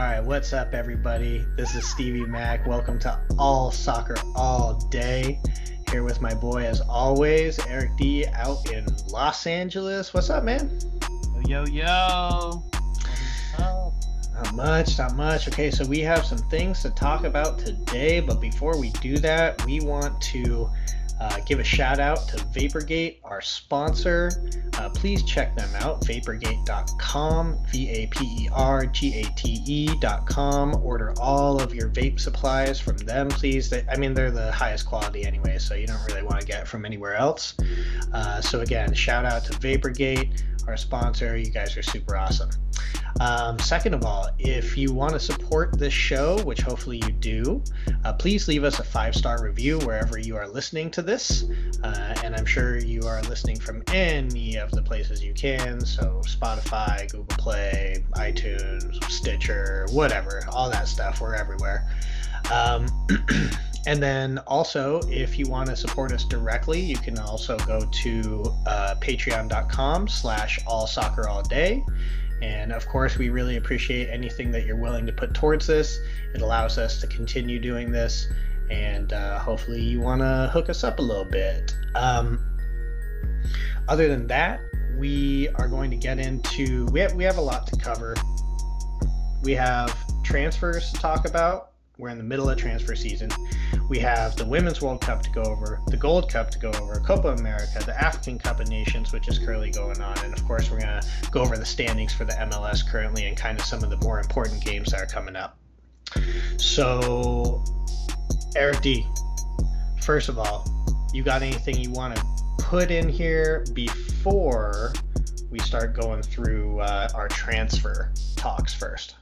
All right, what's up, everybody? This is Stevie Mack. Welcome to All Soccer All Day. Here with my boy, as always, Eric D. out in Los Angeles. What's up, man? Yo, yo, yo. Not much, not much. Okay, so we have some things to talk about today, but before we do that, we want to uh, give a shout out to Vapergate, our sponsor. Uh, please check them out, vapergate.com, V A P E R G A T E.com. Order all of your vape supplies from them, please. They, I mean, they're the highest quality anyway, so you don't really want to get from anywhere else. Uh, so, again, shout out to Vapergate, our sponsor. You guys are super awesome. Um, second of all, if you want to support this show, which hopefully you do, uh, please leave us a five star review wherever you are listening to this. Uh, and I'm sure you are listening from any of the places you can. So, Spotify, Google Play, iTunes, Stitcher, whatever, all that stuff. We're everywhere. Um, and then also, if you want to support us directly, you can also go to uh, patreon.com slash all soccer all day and of course, we really appreciate anything that you're willing to put towards this. It allows us to continue doing this, and uh, hopefully, you want to hook us up a little bit. Um, other than that, we are going to get into we have we have a lot to cover. We have transfers to talk about. We're in the middle of transfer season. We have the Women's World Cup to go over, the Gold Cup to go over, Copa America, the African Cup of Nations, which is currently going on, and of course, we're going to go over the standings for the MLS currently and kind of some of the more important games that are coming up. So, Eric D, first of all, you got anything you want to put in here before we start going through uh, our transfer talks first?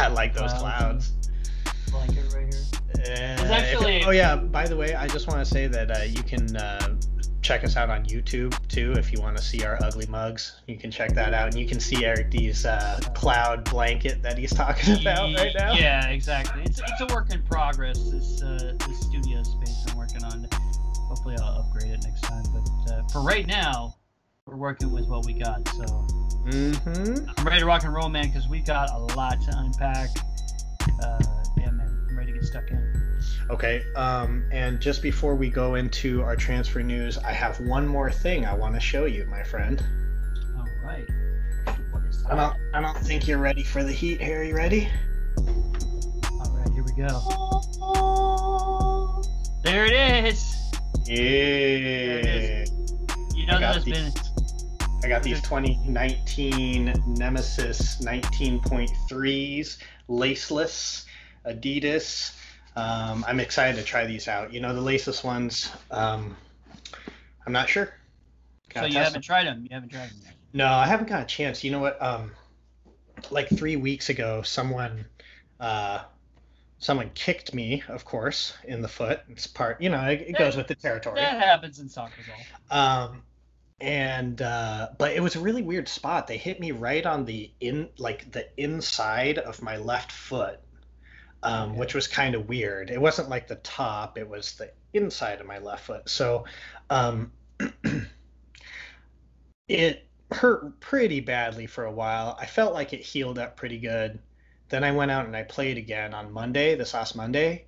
I like those clouds. Blanket right here. Uh, actually- if- oh yeah. By the way, I just want to say that uh, you can uh, check us out on YouTube too if you want to see our ugly mugs. You can check that out, and you can see Eric D's uh, cloud blanket that he's talking about right now. Yeah, exactly. It's it's a work in progress. This uh, this studio space I'm working on. Hopefully, I'll upgrade it next time. But uh, for right now, we're working with what we got. So Mm-hmm. I'm ready to rock and roll, man, because we got a lot to unpack. Uh, yeah, man, I'm ready to get stuck in. Okay. Um, and just before we go into our transfer news, I have one more thing I want to show you, my friend. All right. What is I don't. I don't think you're ready for the heat. Here, you ready? All right, here we go. There it is. Yeah. You know I got there's been I got these 2019 Nemesis 19.3s, laceless, Adidas. Um, I'm excited to try these out. You know, the laceless ones, um, I'm not sure. so Gotta you haven't tried them. You haven't tried them yet. No, I haven't got a chance. You know what? Um, like three weeks ago, someone, uh, someone kicked me, of course, in the foot. It's part, you know, it, it goes with the territory. That happens in soccer ball. Um, and uh, but it was a really weird spot. They hit me right on the in, like the inside of my left foot, um, Okay. which was kind of weird. It wasn't like the top; it was the inside of my left foot. So, um, it hurt pretty badly for a while. I felt like it healed up pretty good. Then I went out and I played again on Monday, this last Monday,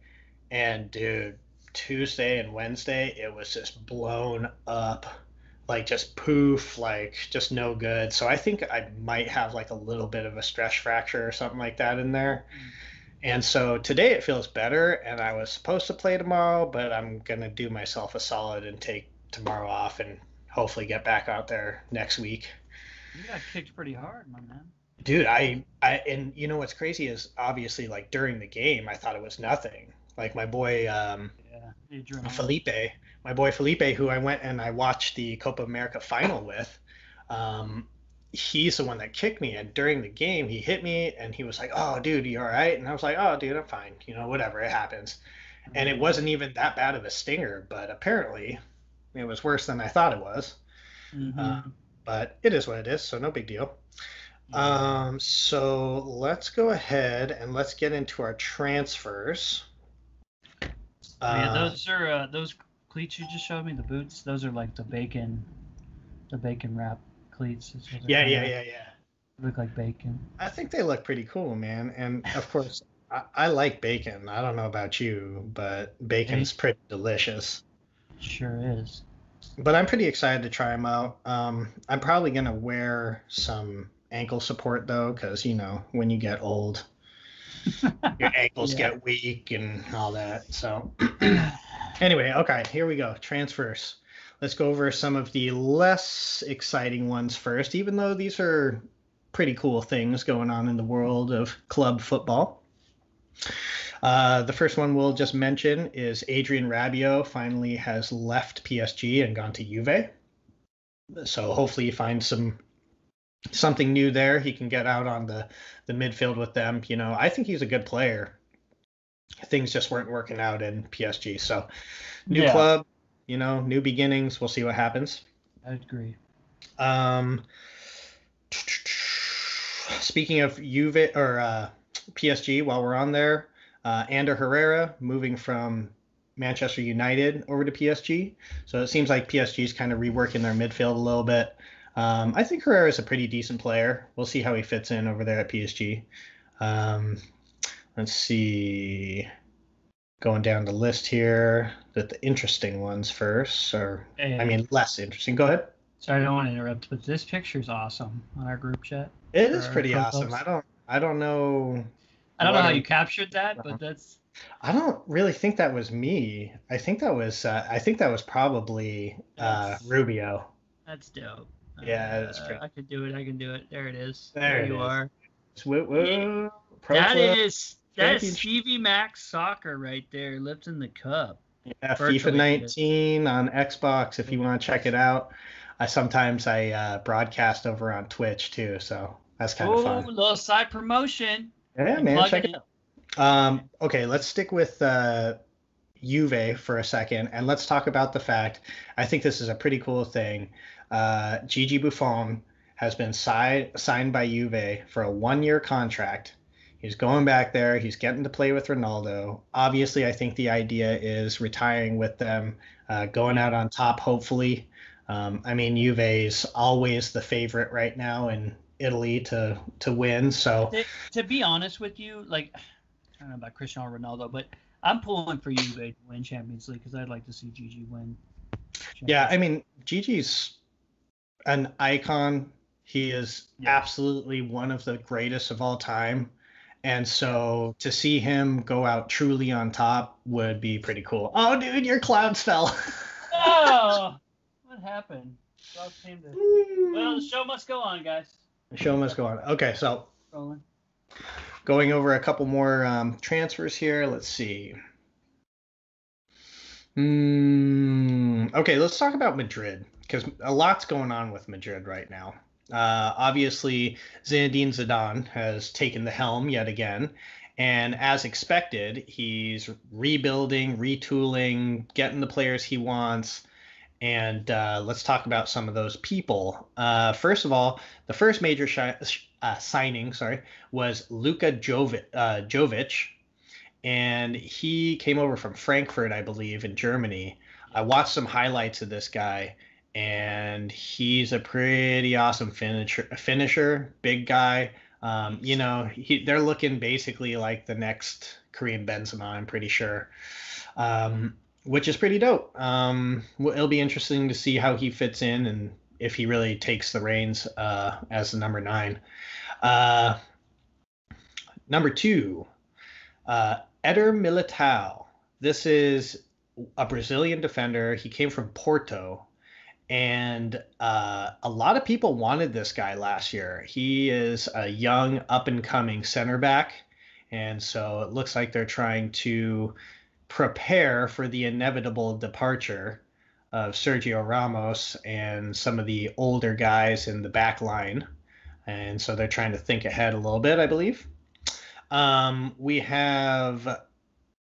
and dude, Tuesday and Wednesday, it was just blown up, like just poof, like just no good. So I think I might have like a little bit of a stress fracture or something like that in there. And so today it feels better, and I was supposed to play tomorrow, but I'm gonna do myself a solid and take tomorrow off and hopefully get back out there next week. You got kicked pretty hard, my man. Dude, I, I and you know what's crazy is obviously like during the game I thought it was nothing. Like my boy um, Yeah. Adrian. Felipe, my boy Felipe, who I went and I watched the Copa America final with, um, he's the one that kicked me. And during the game, he hit me and he was like, "Oh, dude, you all right?" And I was like, "Oh, dude, I'm fine. You know, whatever, it happens." And it wasn't even that bad of a stinger, but apparently, it was worse than I thought it was. Mhm. uh, But it is what it is, so no big deal. Um, so let's go ahead and let's get into our transfers. Man, Uh, those are uh, those cleats you just showed me. The boots. Those are like the bacon, the bacon wrap cleats. yeah, yeah, yeah, yeah. Look like bacon. I think they look pretty cool, man. And of course, I, I like bacon. I don't know about you, but bacon's pretty delicious. Sure is. But I'm pretty excited to try them out. Um, I'm probably gonna wear some ankle support though, because you know when you get old, your ankles Yeah. get weak and all that. So anyway, okay, here we go. Transfers. Let's go over some of the less exciting ones first, even though these are pretty cool things going on in the world of club football. Uh, the first one we'll just mention is Adrien Rabiot finally has left PSG and gone to Juve. So hopefully he finds some something new there. He can get out on the the midfield with them. You know, I think he's a good player. Things just weren't working out in PSG. So new Yeah. club, you know, new beginnings. We'll see what happens. I agree. Um, speaking of Juve or uh, PSG, while we're on there, uh, Ander Herrera moving from Manchester United over to PSG. So it seems like PSG is kind of reworking their midfield a little bit. Um, I think Herrera is a pretty decent player. We'll see how he fits in over there at PSG. Um, let's see. Going down the list here, that the interesting ones first, or I mean less interesting. Go ahead. sorry, I don't want to interrupt, but this picture's awesome on our group chat. It is pretty awesome. I don't I don't know I don't know how What- you captured that, Uh-huh. but that's I don't really think that was me. I think that was uh, I think that was probably uh, That's- Rubio. that's dope. Yeah, that's Uh, pretty- I can do it. I can do it. There it is. There it you is. are. Pro That is that is. Stevie Max soccer right there, lifting the cup. yeah, FIFA 19 on Xbox if you want to check it out. I sometimes I uh, broadcast over on Twitch too, so that's kind of Oh, fun. little side promotion. Yeah, man, check it it out. Um, okay, let's stick with uh, Juve for a second, and let's talk about the fact. I think this is a pretty cool thing. Uh, Gigi Buffon has been si- signed by Juve for a one-year contract. He's going back there. He's getting to play with Ronaldo. Obviously, I think the idea is retiring with them, uh, going out on top. Hopefully, um, I mean Juve's always the favorite right now in Italy to to win. So To, to be honest with you, like I don't know about Cristiano Ronaldo, but I'm pulling for Juve to win Champions League because I'd like to see Gigi win. Yeah, I mean, Gigi's an icon. He is Yeah. absolutely one of the greatest of all time. And so to see him go out truly on top would be pretty cool. Oh, dude, your clouds fell. Oh, what happened? Came to- Well, the show must go on, guys. The show must go on. Okay, so Rolling. going over a couple more um, transfers here. Let's see. Mm, okay, let's talk about Madrid because a lot's going on with Madrid right now. Uh, obviously, Zinedine Zidane has taken the helm yet again, and as expected, he's rebuilding, retooling, getting the players he wants. And uh, let's talk about some of those people. Uh, first of all, the first major uh, signing, sorry, was Luka Jovic, uh, Jovic, and he came over from Frankfurt, I believe, in Germany. I watched some highlights of this guy, and he's a pretty awesome finisher. Finisher, big guy. Um, you know, he, they're looking basically like the next Karim Benzema. I'm pretty sure. Um, which is pretty dope. Um, it'll be interesting to see how he fits in and if he really takes the reins uh, as the number nine. Uh, number two, uh, Eder Militao. This is a Brazilian defender. He came from Porto, and uh, a lot of people wanted this guy last year. He is a young, up and coming center back, and so it looks like they're trying to prepare for the inevitable departure of Sergio Ramos and some of the older guys in the back line. And so they're trying to think ahead a little bit, I believe. Um, we have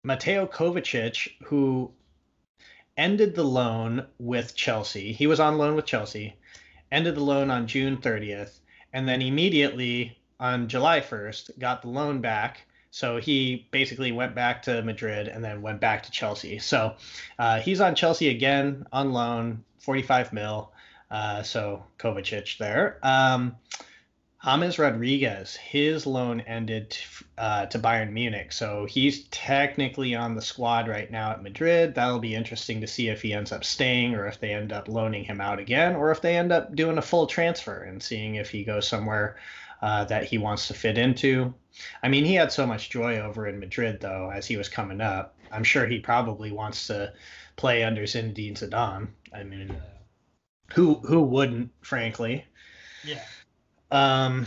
Mateo Kovacic, who ended the loan with Chelsea. He was on loan with Chelsea, ended the loan on June 30th, and then immediately on July 1st got the loan back. So he basically went back to Madrid and then went back to Chelsea. So uh, he's on Chelsea again on loan, 45 mil. Uh, so Kovacic there. Um, James Rodriguez, his loan ended uh, to Bayern Munich, so he's technically on the squad right now at Madrid. That'll be interesting to see if he ends up staying or if they end up loaning him out again, or if they end up doing a full transfer and seeing if he goes somewhere uh, that he wants to fit into. I mean, he had so much joy over in Madrid though as he was coming up. I'm sure he probably wants to play under Zinedine Zidane. I mean, who who wouldn't, frankly? Yeah. Um,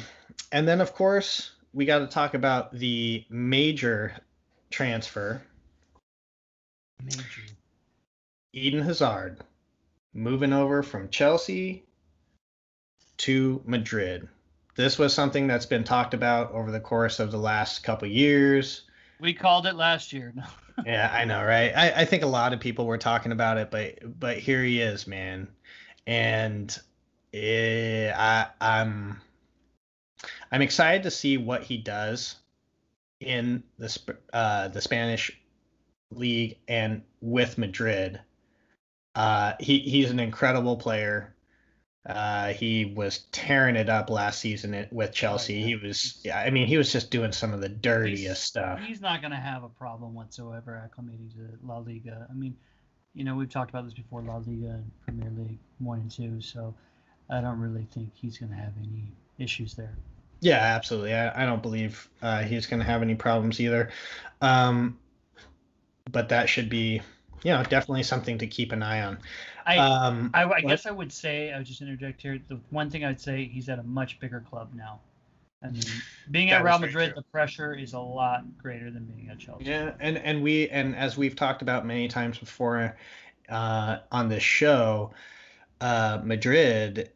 and then, of course, we got to talk about the major transfer. Major. Eden Hazard moving over from Chelsea to Madrid. This was something that's been talked about over the course of the last couple years. We called it last year. No. yeah, I know, right? I, I think a lot of people were talking about it, but but here he is, man. And it, I I'm I'm excited to see what he does in the uh, the Spanish league and with Madrid. Uh, he he's an incredible player. Uh, he was tearing it up last season with Chelsea. Oh, yeah. He was, yeah, I mean, he was just doing some of the dirtiest he's, stuff. He's not going to have a problem whatsoever acclimating to La Liga. I mean, you know, we've talked about this before, La Liga and Premier League one and two. So I don't really think he's going to have any issues there. Yeah, absolutely. I, I don't believe uh, he's going to have any problems either. Um, but that should be, you know, definitely something to keep an eye on. I, um, I, I guess I would say I would just interject here. The one thing I'd say he's at a much bigger club now. I mean, being at Real Madrid, the pressure is a lot greater than being at Chelsea. Yeah, and and we and as we've talked about many times before uh, on this show, uh, Madrid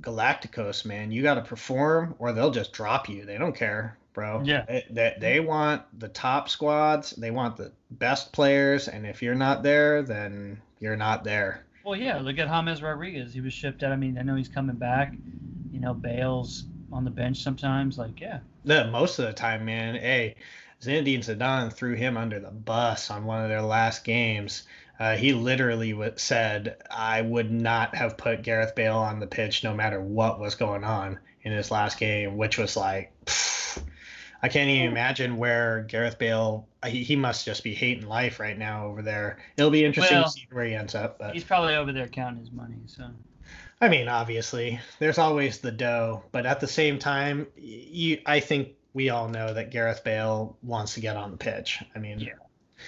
Galacticos, man, you got to perform or they'll just drop you. They don't care, bro. Yeah. They, they, they, want the top squads, they want the best players, and if you're not there, then you're not there. Well, yeah, look at James Rodriguez. He was shipped out. I mean, I know he's coming back. You know, Bale's on the bench sometimes. Like, yeah. Yeah, most of the time, man. Hey, Zinedine Zidane threw him under the bus on one of their last games uh, he literally said, I would not have put Gareth Bale on the pitch no matter what was going on in his last game, which was like, pff, I can't even imagine where Gareth Bale, he, he must just be hating life right now over there. It'll be interesting well, to see where he ends up. But he's probably over there counting his money. So. I mean, obviously, there's always the dough, but at the same time, you, I think we all know that Gareth Bale wants to get on the pitch. I mean, yeah,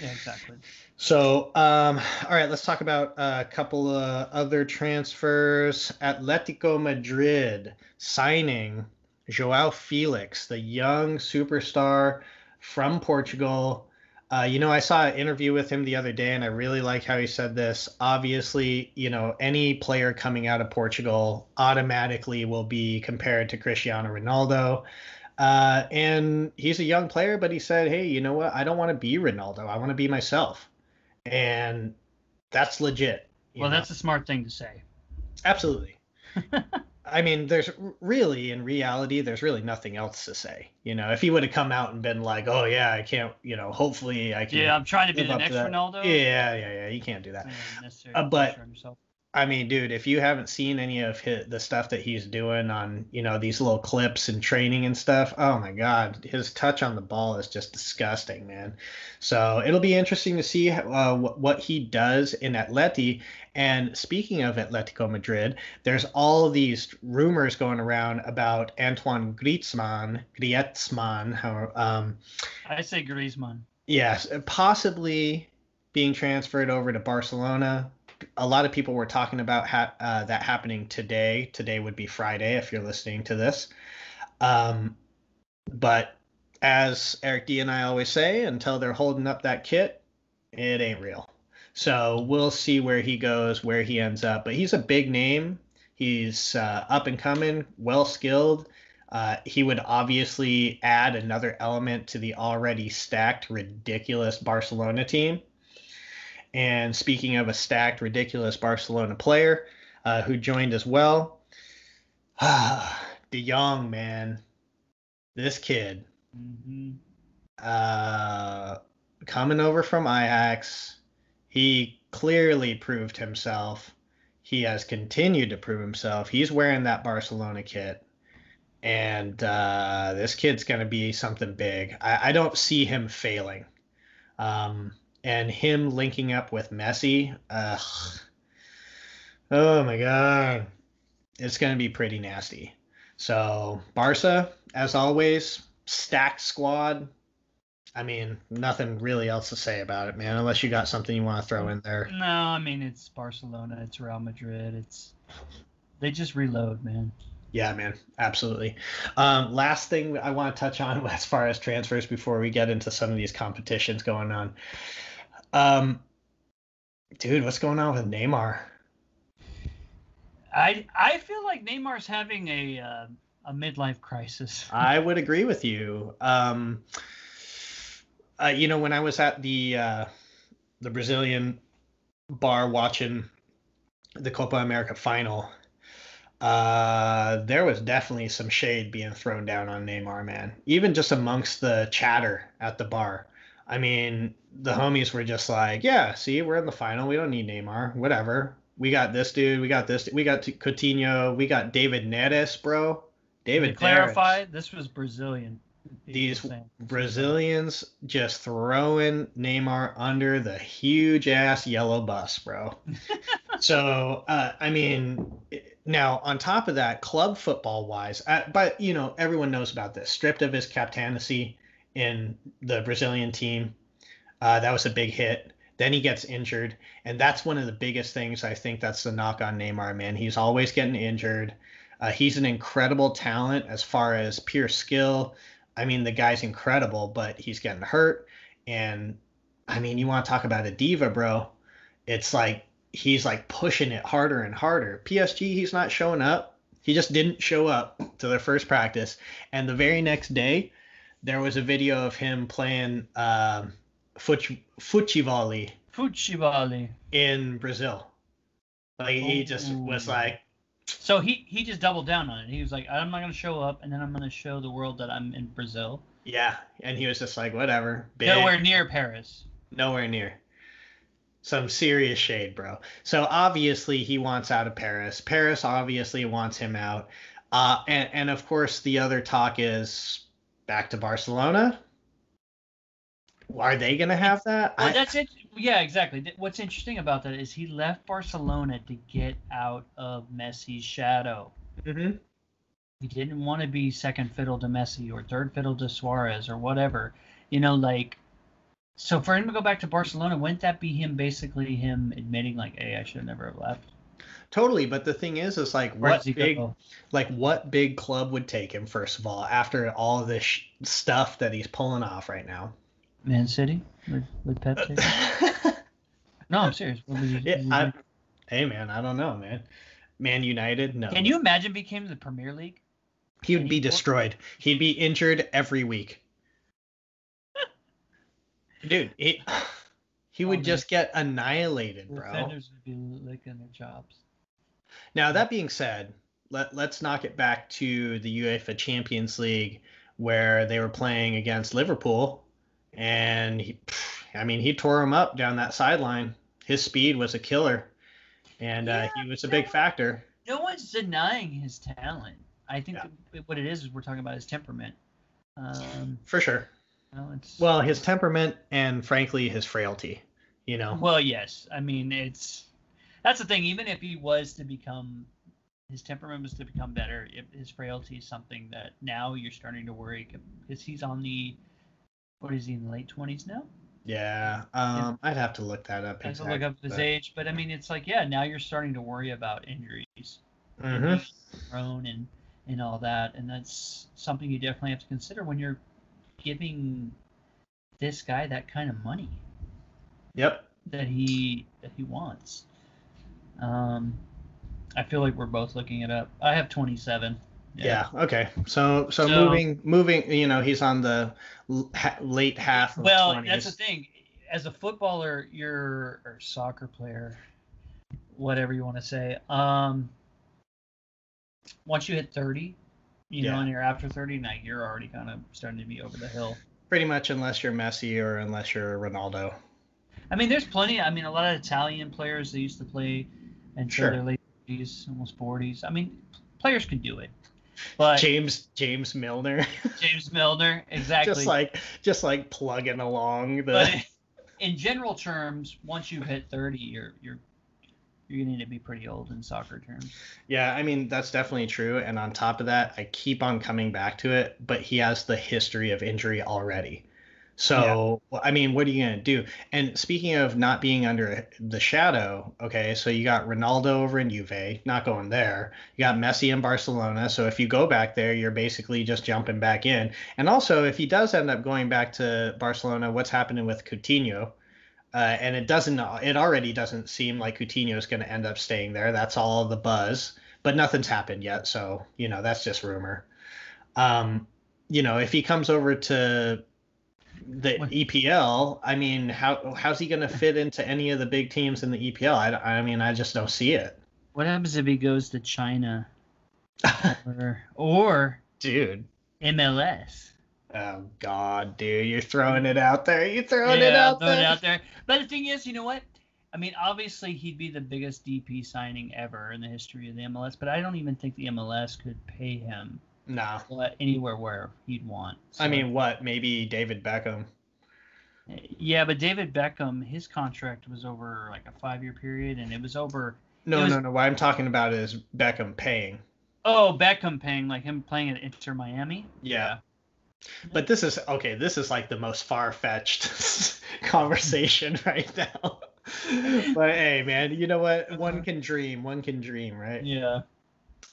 yeah, exactly. So, um, all right, let's talk about a couple of other transfers. Atletico Madrid signing Joao Felix, the young superstar from Portugal. Uh, you know, I saw an interview with him the other day, and I really like how he said this. Obviously, you know, any player coming out of Portugal automatically will be compared to Cristiano Ronaldo. Uh, and he's a young player, but he said, hey, you know what? I don't want to be Ronaldo. I want to be myself and that's legit. Well, know? that's a smart thing to say. Absolutely. I mean, there's really, in reality, there's really nothing else to say. You know, if he would have come out and been like, "Oh yeah, I can't," you know, hopefully I can. Yeah, I'm trying to be the next Ronaldo. Yeah, yeah, yeah. He can't do that. Uh, but I mean, dude, if you haven't seen any of his, the stuff that he's doing on, you know, these little clips and training and stuff, oh my God, his touch on the ball is just disgusting, man. So it'll be interesting to see uh, what he does in Atleti. And speaking of Atletico Madrid, there's all these rumors going around about Antoine Griezmann, Griezmann, how um, I say Griezmann. Yes, possibly being transferred over to Barcelona a lot of people were talking about ha- uh, that happening today. Today would be Friday if you're listening to this. Um, but as Eric D and I always say, until they're holding up that kit, it ain't real. So we'll see where he goes, where he ends up. But he's a big name. He's uh, up and coming, well skilled. Uh, he would obviously add another element to the already stacked, ridiculous Barcelona team. And speaking of a stacked, ridiculous Barcelona player uh, who joined as well, De Jong, man, this kid, mm-hmm. uh, coming over from Ajax, he clearly proved himself. He has continued to prove himself. He's wearing that Barcelona kit. and uh, this kid's going to be something big. I, I, don't see him failing. Um, and him linking up with Messi, uh, oh my god, it's going to be pretty nasty. So Barca, as always, stacked squad. I mean, nothing really else to say about it, man. Unless you got something you want to throw in there. No, I mean it's Barcelona, it's Real Madrid, it's they just reload, man. Yeah, man, absolutely. Um, last thing I want to touch on as far as transfers before we get into some of these competitions going on. Um, dude, what's going on with Neymar? I I feel like Neymar's having a uh, a midlife crisis. I would agree with you. Um, uh, you know, when I was at the uh, the Brazilian bar watching the Copa America final, uh, there was definitely some shade being thrown down on Neymar, man. Even just amongst the chatter at the bar. I mean, the homies were just like, "Yeah, see, we're in the final. We don't need Neymar. Whatever. We got this dude. We got this. We got Coutinho. We got David Neres, bro. David. To clarify, Neres. this was Brazilian. These Brazilians just throwing Neymar under the huge ass yellow bus, bro. so, uh, I mean, now on top of that, club football wise, uh, but you know everyone knows about this. Stripped of his captaincy in the Brazilian team, uh, that was a big hit. Then he gets injured, and that's one of the biggest things I think that's the knock on Neymar. Man, he's always getting injured. Uh, he's an incredible talent as far as pure skill. I mean, the guy's incredible, but he's getting hurt. And I mean, you want to talk about a diva, bro? It's like he's like pushing it harder and harder. PSG, he's not showing up. He just didn't show up to their first practice. And the very next day, there was a video of him playing uh, Futevôlei. Futevôlei. In Brazil. Like he just was like. So he he just doubled down on it. He was like, I'm not gonna show up, and then I'm gonna show the world that I'm in Brazil. Yeah, and he was just like, whatever. Big. Nowhere near Paris. Nowhere near. Some serious shade, bro. So obviously he wants out of Paris. Paris obviously wants him out. Uh, and, and of course the other talk is back to Barcelona. Are they going to have that? Well, I, that's it. Yeah, exactly. What's interesting about that is he left Barcelona to get out of Messi's shadow. Mm-hmm. He didn't want to be second fiddle to Messi or third fiddle to Suarez or whatever. You know, like so for him to go back to Barcelona, wouldn't that be him basically him admitting like, "Hey, I should have never have left"? Totally, but the thing is, is like what big, go? like what big club would take him first of all after all this sh- stuff that he's pulling off right now? Man City with, with Pep. no, I'm serious. yeah, hey man, I don't know, man. Man United, no. Can you imagine became the Premier League? He would be destroyed. He'd be injured every week. Dude, it, he oh, would oh, just get annihilated, bro. Defenders would be licking their chops. Now that being said, let let's knock it back to the UEFA Champions League where they were playing against Liverpool, and he, I mean, he tore him up down that sideline. His speed was a killer, and uh, yeah, uh, he was a big factor. No one's denying his talent. I think yeah. what it is is we're talking about his temperament. Um, For sure. Well, well, his temperament and frankly his frailty. You know. Well, yes. I mean, it's that's the thing. Even if he was to become, his temperament was to become better. If his frailty is something that now you're starting to worry because he's on the, what is he in the late twenties now? Yeah, um, I'd have to look that up. I have exactly, to look up his but... age, but I mean, it's like, yeah, now you're starting to worry about injuries, mm-hmm. and and all that, and that's something you definitely have to consider when you're giving this guy that kind of money. Yep. That he that he wants. Um, I feel like we're both looking it up. I have 27. Yeah. yeah okay. So, so, so moving moving. You know, he's on the late half. well, 20s. that's the thing. As a footballer, you're or soccer player, whatever you want to say. Um, once you hit 30, you yeah. know, and you're after 30, now you're already kind of starting to be over the hill. Pretty much, unless you're Messi or unless you're Ronaldo. I mean, there's plenty. I mean, a lot of Italian players they used to play until sure. their late 30s, almost 40s. I mean, players can do it. But James James Milner, James Milner, exactly. just like just like plugging along the. but in general terms, once you hit 30, you're you're you're going to be pretty old in soccer terms. Yeah, I mean that's definitely true. And on top of that, I keep on coming back to it, but he has the history of injury already. So I mean, what are you gonna do? And speaking of not being under the shadow, okay, so you got Ronaldo over in Juve, not going there. You got Messi in Barcelona. So if you go back there, you're basically just jumping back in. And also, if he does end up going back to Barcelona, what's happening with Coutinho? Uh, and it doesn't. It already doesn't seem like Coutinho is going to end up staying there. That's all the buzz, but nothing's happened yet. So you know that's just rumor. Um, you know, if he comes over to the What- EPL, I mean, how how's he going to fit into any of the big teams in the EPL? I, I mean, I just don't see it, What happens if he goes to China or or dude. MLS? Oh God, dude, you're throwing it out there. You're throwing it out throw it out there. But the thing is, you know what? I mean, obviously he'd be the biggest DP signing ever in the history of the MLS, but I don't even think the MLS could pay him No, what- anywhere where you'd want. I mean, what? Maybe David Beckham. yeah, but David Beckham, his contract was over like a five-year period, and it was over. No, was- no, no. What I'm talking about is Beckham paying. Oh, Beckham paying like him playing at Inter Miami. Yeah. But this is okay. This is like the most far fetched conversation right now. but hey, man, you know what? One can dream. One can dream, right? Yeah.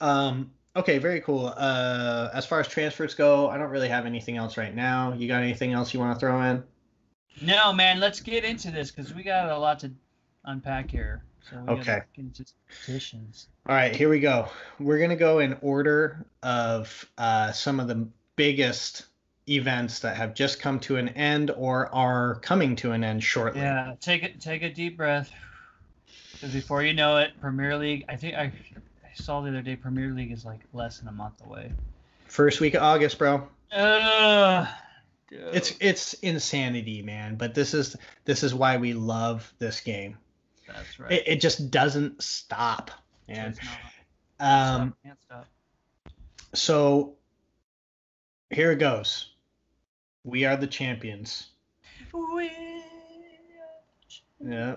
Um. Okay. Very cool. Uh, as far as transfers go, I don't really have anything else right now. You got anything else you want to throw in? No, man, let's get into this because we got a lot to unpack here. So Okay. Get petitions. All right, here we go. We're gonna go in order of uh, some of the biggest events that have just come to an end or are coming to an end shortly. Yeah, take it. Take a deep breath. Because before you know it, Premier League. I think I, I saw the other day. Premier League is like less than a month away. First week of August, bro. Uh, It's it's insanity, man. But this is this is why we love this game. that's right. It, it just doesn't stop, man. It's not. Um, can't stop. so here it goes. We are the champions. Yeah.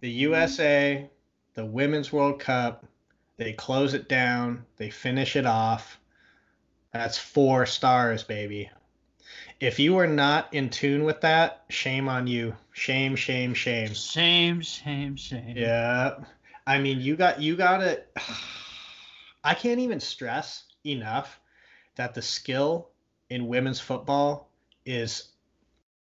The USA, the Women's World Cup, they close it down, they finish it off. That's four stars, baby. If you are not in tune with that, shame on you. Shame, shame, shame. Shame, shame, shame. Yeah. I mean, you got you got to I can't even stress enough that the skill in women's football is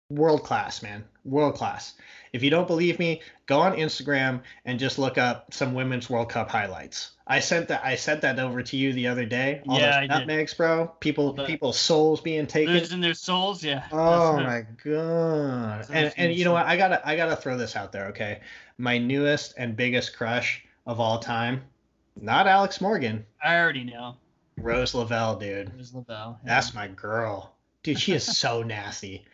world class, man. World class. If you don't believe me, go on Instagram and just look up some women's World Cup highlights. I sent that I sent that over to you the other day. All Yeah, those I did. nutmegs, bro. People the- people's souls being taken. Losing their souls, yeah. Oh That's it. my god! And and you know what? I gotta I gotta throw this out there, okay? My newest and biggest crush of all time, not Alex Morgan, I already know. Rose Lavelle, dude. Rose Lavelle. yeah. That's my girl, dude. She is so nasty.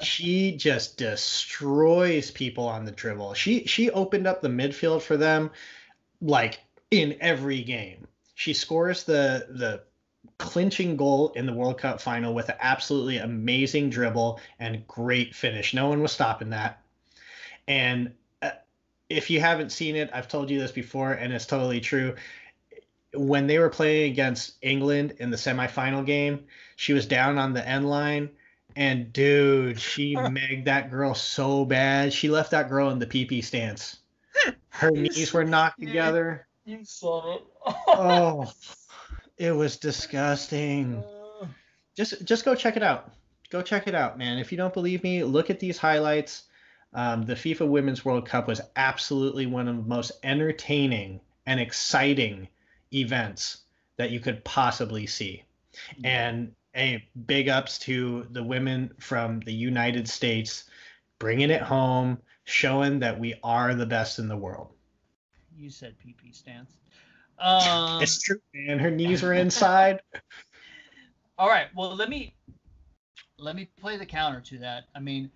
She just destroys people on the dribble. She she opened up the midfield for them, like in every game. She scores the the clinching goal in the World Cup final with an absolutely amazing dribble and great finish. No one was stopping that. And uh, if you haven't seen it, I've told you this before, and it's totally true. When they were playing against England in the semifinal game, she was down on the end line. And dude, she megged that girl so bad. She left that girl in the PP stance. Her knees were knocked together. You saw it. Oh, it was disgusting just just go check it out. Go check it out, man. If you don't believe me, look at these highlights. Um, the FIFA Women's World Cup was absolutely one of the most entertaining and exciting events that you could possibly see. And a big ups to the women from the United States bringing it home, showing that we are the best in the world. You said PP stance. Um, it's true, man. Her knees were inside. all right. Well, let me let me play the counter to that. I mean,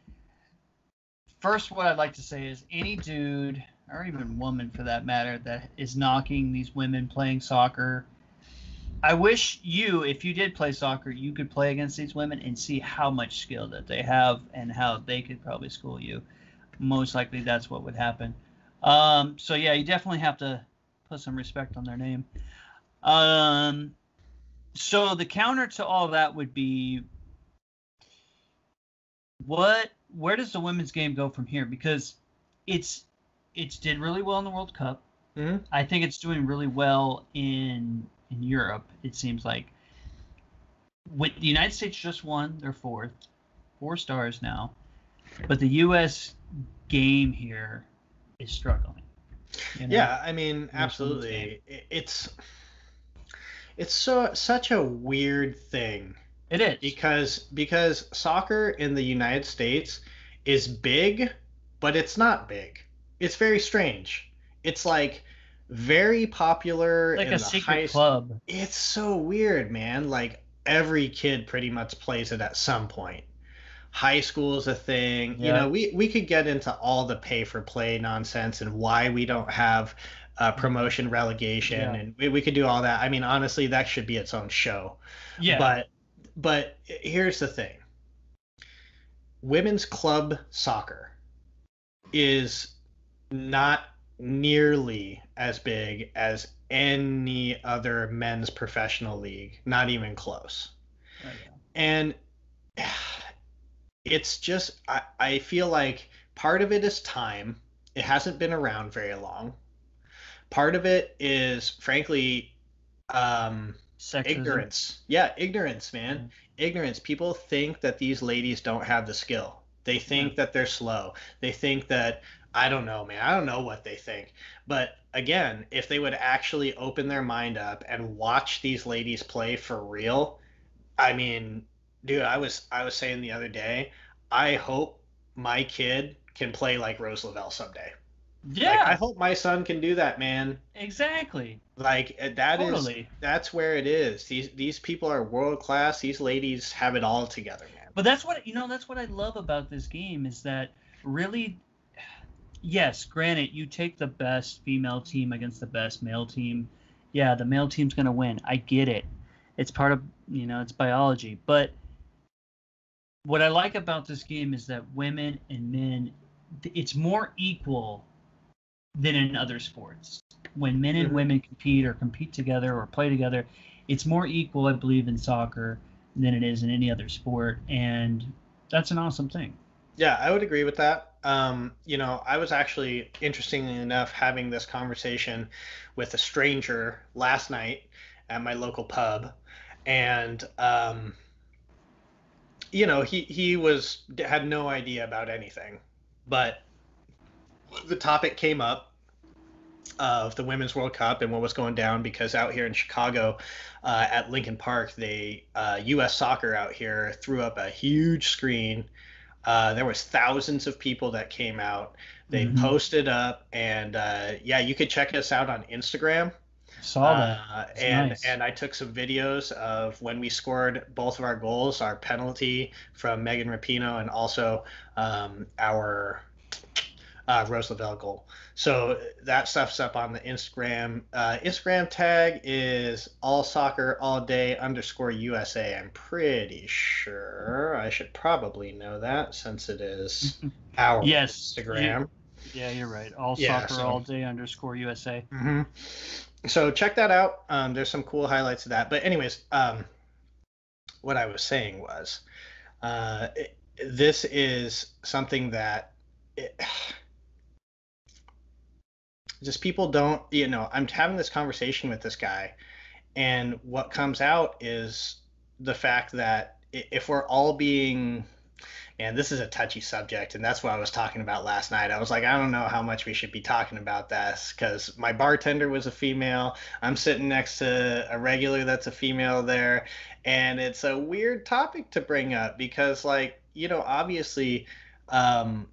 first, what I'd like to say is any dude or even woman for that matter that is knocking these women playing soccer, I wish you, if you did play soccer, you could play against these women and see how much skill that they have and how they could probably school you. Most likely, that's what would happen. Um, so yeah, you definitely have to put some respect on their name. Um, so the counter to all that would be what where does the women's game go from here because it's it's did really well in the World Cup. Mhm. I think it's doing really well in in Europe. It seems like with the United States just won their fourth, four stars now, but the U.S. game here is struggling. you know? Yeah, I mean, absolutely. It's it's so such a weird thing it is. because because soccer in the United States is big, but it's not big. It's very strange. It's like very popular like in a the secret highest club. it's so weird, man. Like every kid pretty much plays it at some point. High school is a thing. You know, we we could get into all the pay for play nonsense and why we don't have uh, promotion relegation, Yeah. and we, we could do all that. I mean, honestly, that should be its own show. Yeah. But but here's the thing. Women's club soccer is not nearly as big as any other men's professional league, not even close. Oh, yeah. And it's just I, I feel like part of it is time. It hasn't been around very long. Part of it is frankly um Sexism. ignorance. Yeah, ignorance, man. Mm. Ignorance. People think that these ladies don't have the skill. They think that they're slow. They think that I don't know, man. I don't know what they think. But again, if they would actually open their mind up and watch these ladies play for real, I mean, dude, I was I was saying the other day, I hope my kid can play like Rose Lavelle someday. Yeah. Like, I hope my son can do that, man. exactly. Like uh, that is totally. that's where it is. These these people are world class. These ladies have it all together, man. But that's what you know. That's what I love about this game is that really, yes. Granted, you take the best female team against the best male team. Yeah, the male team's gonna win. I get it. It's part of you know it's biology. But what I like about this game is that women and men, it's more equal than in other sports. When men and women compete or compete together or play together, it's more equal, I believe, in soccer than it is in any other sport, and that's an awesome thing. Yeah, I would agree with that. Um, you know, I was actually, interestingly enough, having this conversation with a stranger last night at my local pub, and um, you know, he he was had no idea about anything, but the topic came up of the Women's World Cup and what was going down because out here in Chicago, uh, at Lincoln Park, they uh, U.S. Soccer out here threw up a huge screen. Uh, there was thousands of people that came out. They Mhm. posted up, and uh, yeah, you could check us out on Instagram. Saw that. Uh, and nice. and I took some videos of when we scored both of our goals, our penalty from Megan Rapinoe, and also um, our uh, Rose Lavelle goal. So that stuff's up on the Instagram. Uh, Instagram tag is all soccer all day underscore USA. I'm pretty sure I should probably know that since it is our Yes, Instagram. yeah, you're right. All Yeah, soccer so- all day underscore USA. hmm So check that out. Um, there's some cool highlights of that. But anyways, um, what I was saying was, uh, it- this is something that it, just people don't. You know, I'm having this conversation with this guy, and what comes out is the fact that if we're all being and this is a touchy subject and that's what i was talking about last night i was like i don't know how much we should be talking about this because my bartender was a female i'm sitting next to a regular that's a female there and it's a weird topic to bring up because like you know obviously um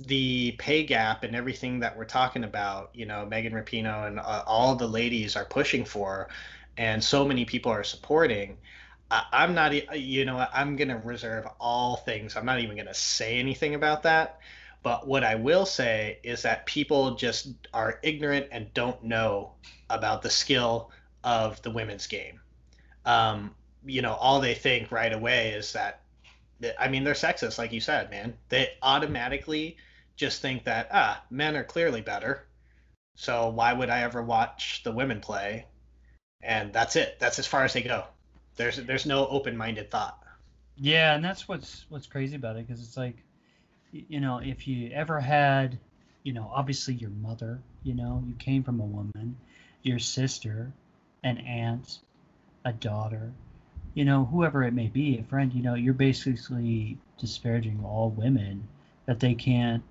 the pay gap and everything that we're talking about you know megan rapinoe and uh, all the ladies are pushing for and so many people are supporting I, I'm not, you know, I'm going to reserve all things. I'm not even going to say anything about that. But what I will say is that people just are ignorant and don't know about the skill of the women's game. um, you know, all they think right away is that, I mean, they're sexist, like you said, man. They automatically just think that ah, men are clearly better, so why would I ever watch the women play? And that's it. That's as far as they go. There's there's no open-minded thought. Yeah, and that's what's what's crazy about it because it's like, you know, if you ever had, you know, obviously your mother, you know, you came from a woman, your sister, an aunt, a daughter, you know, whoever it may be, a friend, you know, you're basically disparaging all women that they can't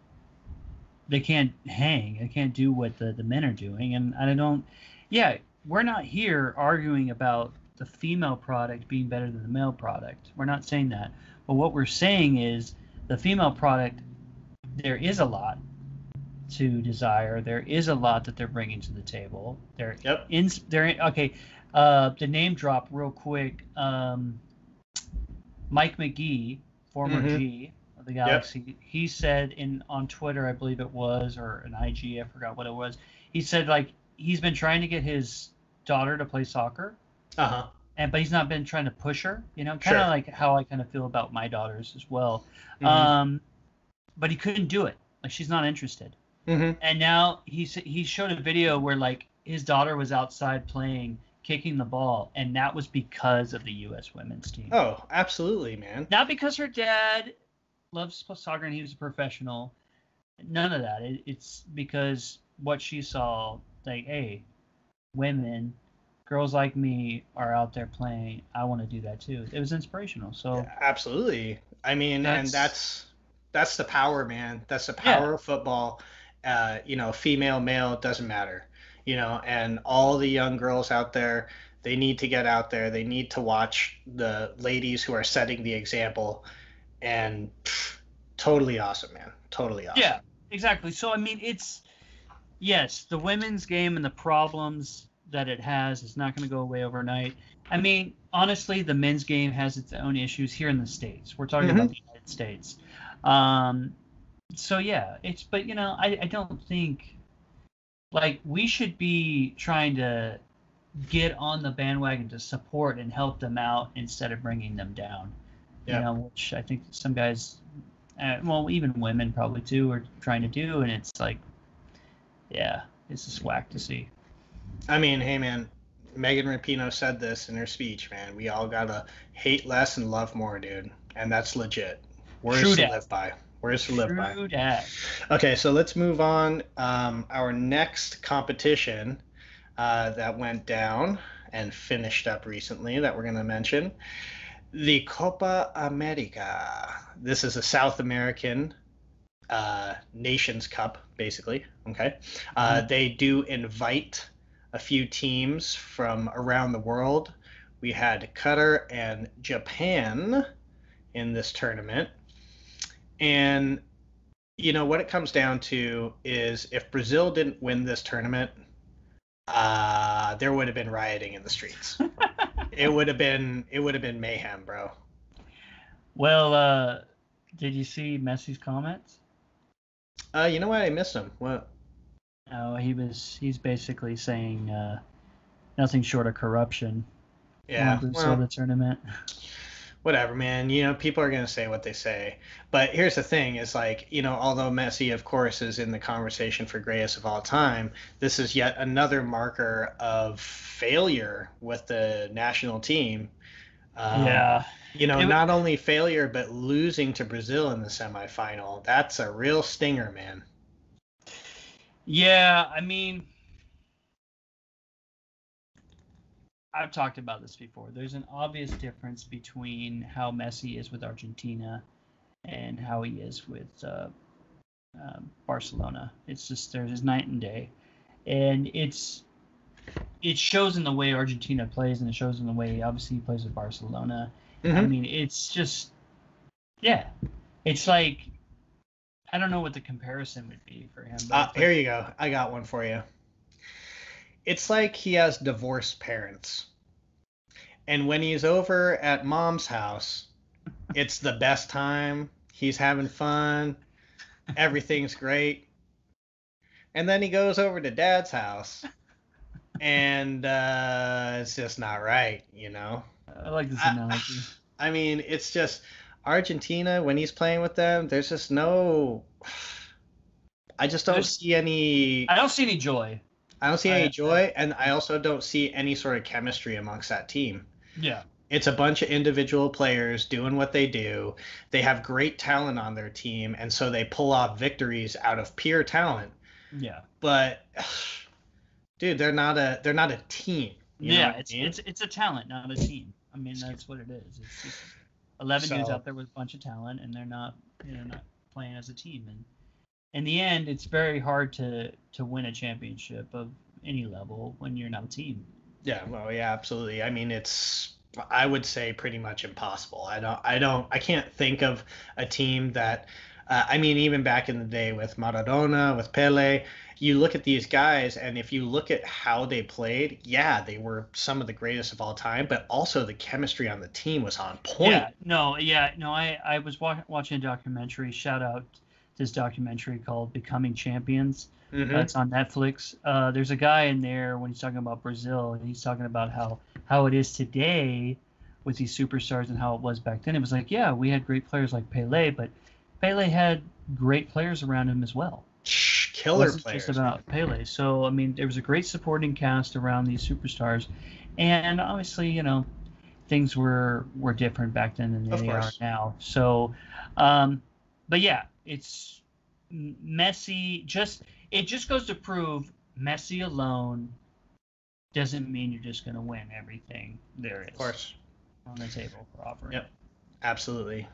they can't hang, they can't do what the, the men are doing. And I don't yeah, we're not here arguing about the female product being better than the male product. We're not saying that. But what we're saying is the female product there is a lot to desire. There is a lot that they're bringing to the table. They're yep. in. They're okay. Uh, the name drop real quick. Um, Mike Magee, former mm-hmm. G the Galaxy, yep. he said in on Twitter, I believe it was, or an IG, I forgot what it was. He said like he's been trying to get his daughter to play soccer. Uh huh. And but he's not been trying to push her, you know, kind of sure. like how I kind of feel about my daughters as well. Mm-hmm. Um, but he couldn't do it. Like she's not interested. Mm-hmm. And now he he showed a video where like his daughter was outside playing, kicking the ball, and that was because of the U.S. women's team. Oh, absolutely, man. Not because her dad loves soccer and he was a professional. None of that. It, it's because what she saw, like, hey, women, girls like me are out there playing. I want to do that too. It was inspirational. So yeah, absolutely. I mean, that's, and that's that's the power, man. That's the power yeah. of football uh, you know, female, male, doesn't matter. You know, and all the young girls out there, they need to get out there. They need to watch the ladies who are setting the example, and pff, totally awesome, man. Totally awesome. Yeah, exactly. So I mean, it's yes, the women's game and the problems that it has is not going to go away overnight. I mean, honestly, the men's game has its own issues here in the states. We're talking mm-hmm. about the United States. Um, so yeah, it's but you know I I don't think like we should be trying to get on the bandwagon to support and help them out instead of bringing them down. Yeah. You know, which I think some guys, uh, well, even women probably too, are trying to do, and it's like, yeah, it's just whack to see. I mean, hey man, Megan Rapinoe said this in her speech, man. We all gotta hate less and love more, dude, and that's legit. Words True to that. live by. Where's to live by? Dat. Okay, so let's move on. Um, our next competition uh, that went down and finished up recently that we're going to mention the Copa America. This is a South American uh, Nations Cup, basically. Okay. Uh, mm-hmm. They do invite a few teams from around the world. We had Qatar and Japan in this tournament. And you know what it comes down to is if Brazil didn't win this tournament, uh, there would have been rioting in the streets. it would have been it would have been mayhem, bro. Well, uh, did you see Messi's comments? Uh, you know what? I missed him. What? Oh, he was he's basically saying uh, nothing short of corruption. Yeah. Well, the tournament whatever, man. You know, people are going to say what they say. But here's the thing is like, you know, although Messi, of course, is in the conversation for greatest of all time, this is yet another marker of failure with the national team. Um, yeah. You know, it, not only failure, but losing to Brazil in the semifinal. That's a real stinger, man. Yeah. I mean, I've talked about this before. There's an obvious difference between how Messi is with Argentina and how he is with uh, uh, Barcelona. It's just there's night and day, and it's it shows in the way Argentina plays, and it shows in the way obviously he plays with Barcelona. Mm-hmm. I mean, it's just yeah, it's like I don't know what the comparison would be for him. Uh, here you go. I got one for you it's like he has divorced parents. And when he's over at mom's house, it's the best time. He's having fun. Everything's great. And then he goes over to dad's house and uh, it's just not right, you know. I like this I- analogy. I mean, it's just Argentina when he's playing with them. There's just no. I just don't There's- see any. I don't see any joy. I don't see I- any joy, and I also don't see any sort of chemistry amongst that team. Yeah. It's a bunch of individual players doing what they do. They have great talent on their team, and so they pull off victories out of pure talent. Yeah. But, dude, they're not a they're not a team. Yeah, what I it's mean? it's it's a talent, not a team. I mean, that's what it is. It's just eleven dudes out there with a bunch of talent, and they're not you know not playing as a team. And in the end, it's very hard to to win a championship of any level when you're not a team. Yeah, well, yeah, absolutely. I mean, it's I would say pretty much impossible. I don't, I don't, I can't think of a team that. Uh, I mean, even back in the day with Maradona, with Pele, you look at these guys, and if you look at how they played, yeah, they were some of the greatest of all time, but also the chemistry on the team was on point. Yeah, no, yeah, no. I I was wa- watching a documentary. Shout out this documentary called "Becoming Champions." Mhm. Uh, it's on Netflix. Uh, there's a guy in there when he's talking about Brazil, and he's talking about how how it is today with these superstars and how it was back then. It was like, yeah, we had great players like Pele, but Pele had great players around him as well. Shh, It wasn't players. just about Pele. So I mean, there was a great supporting cast around these superstars, and obviously, you know, things were were different back then than Of they are now. So, um, but yeah, it's m- Messi. Just it just goes to prove Messi alone doesn't mean you're just going to win everything there is Of course. on the table for offering. Yep. Absolutely.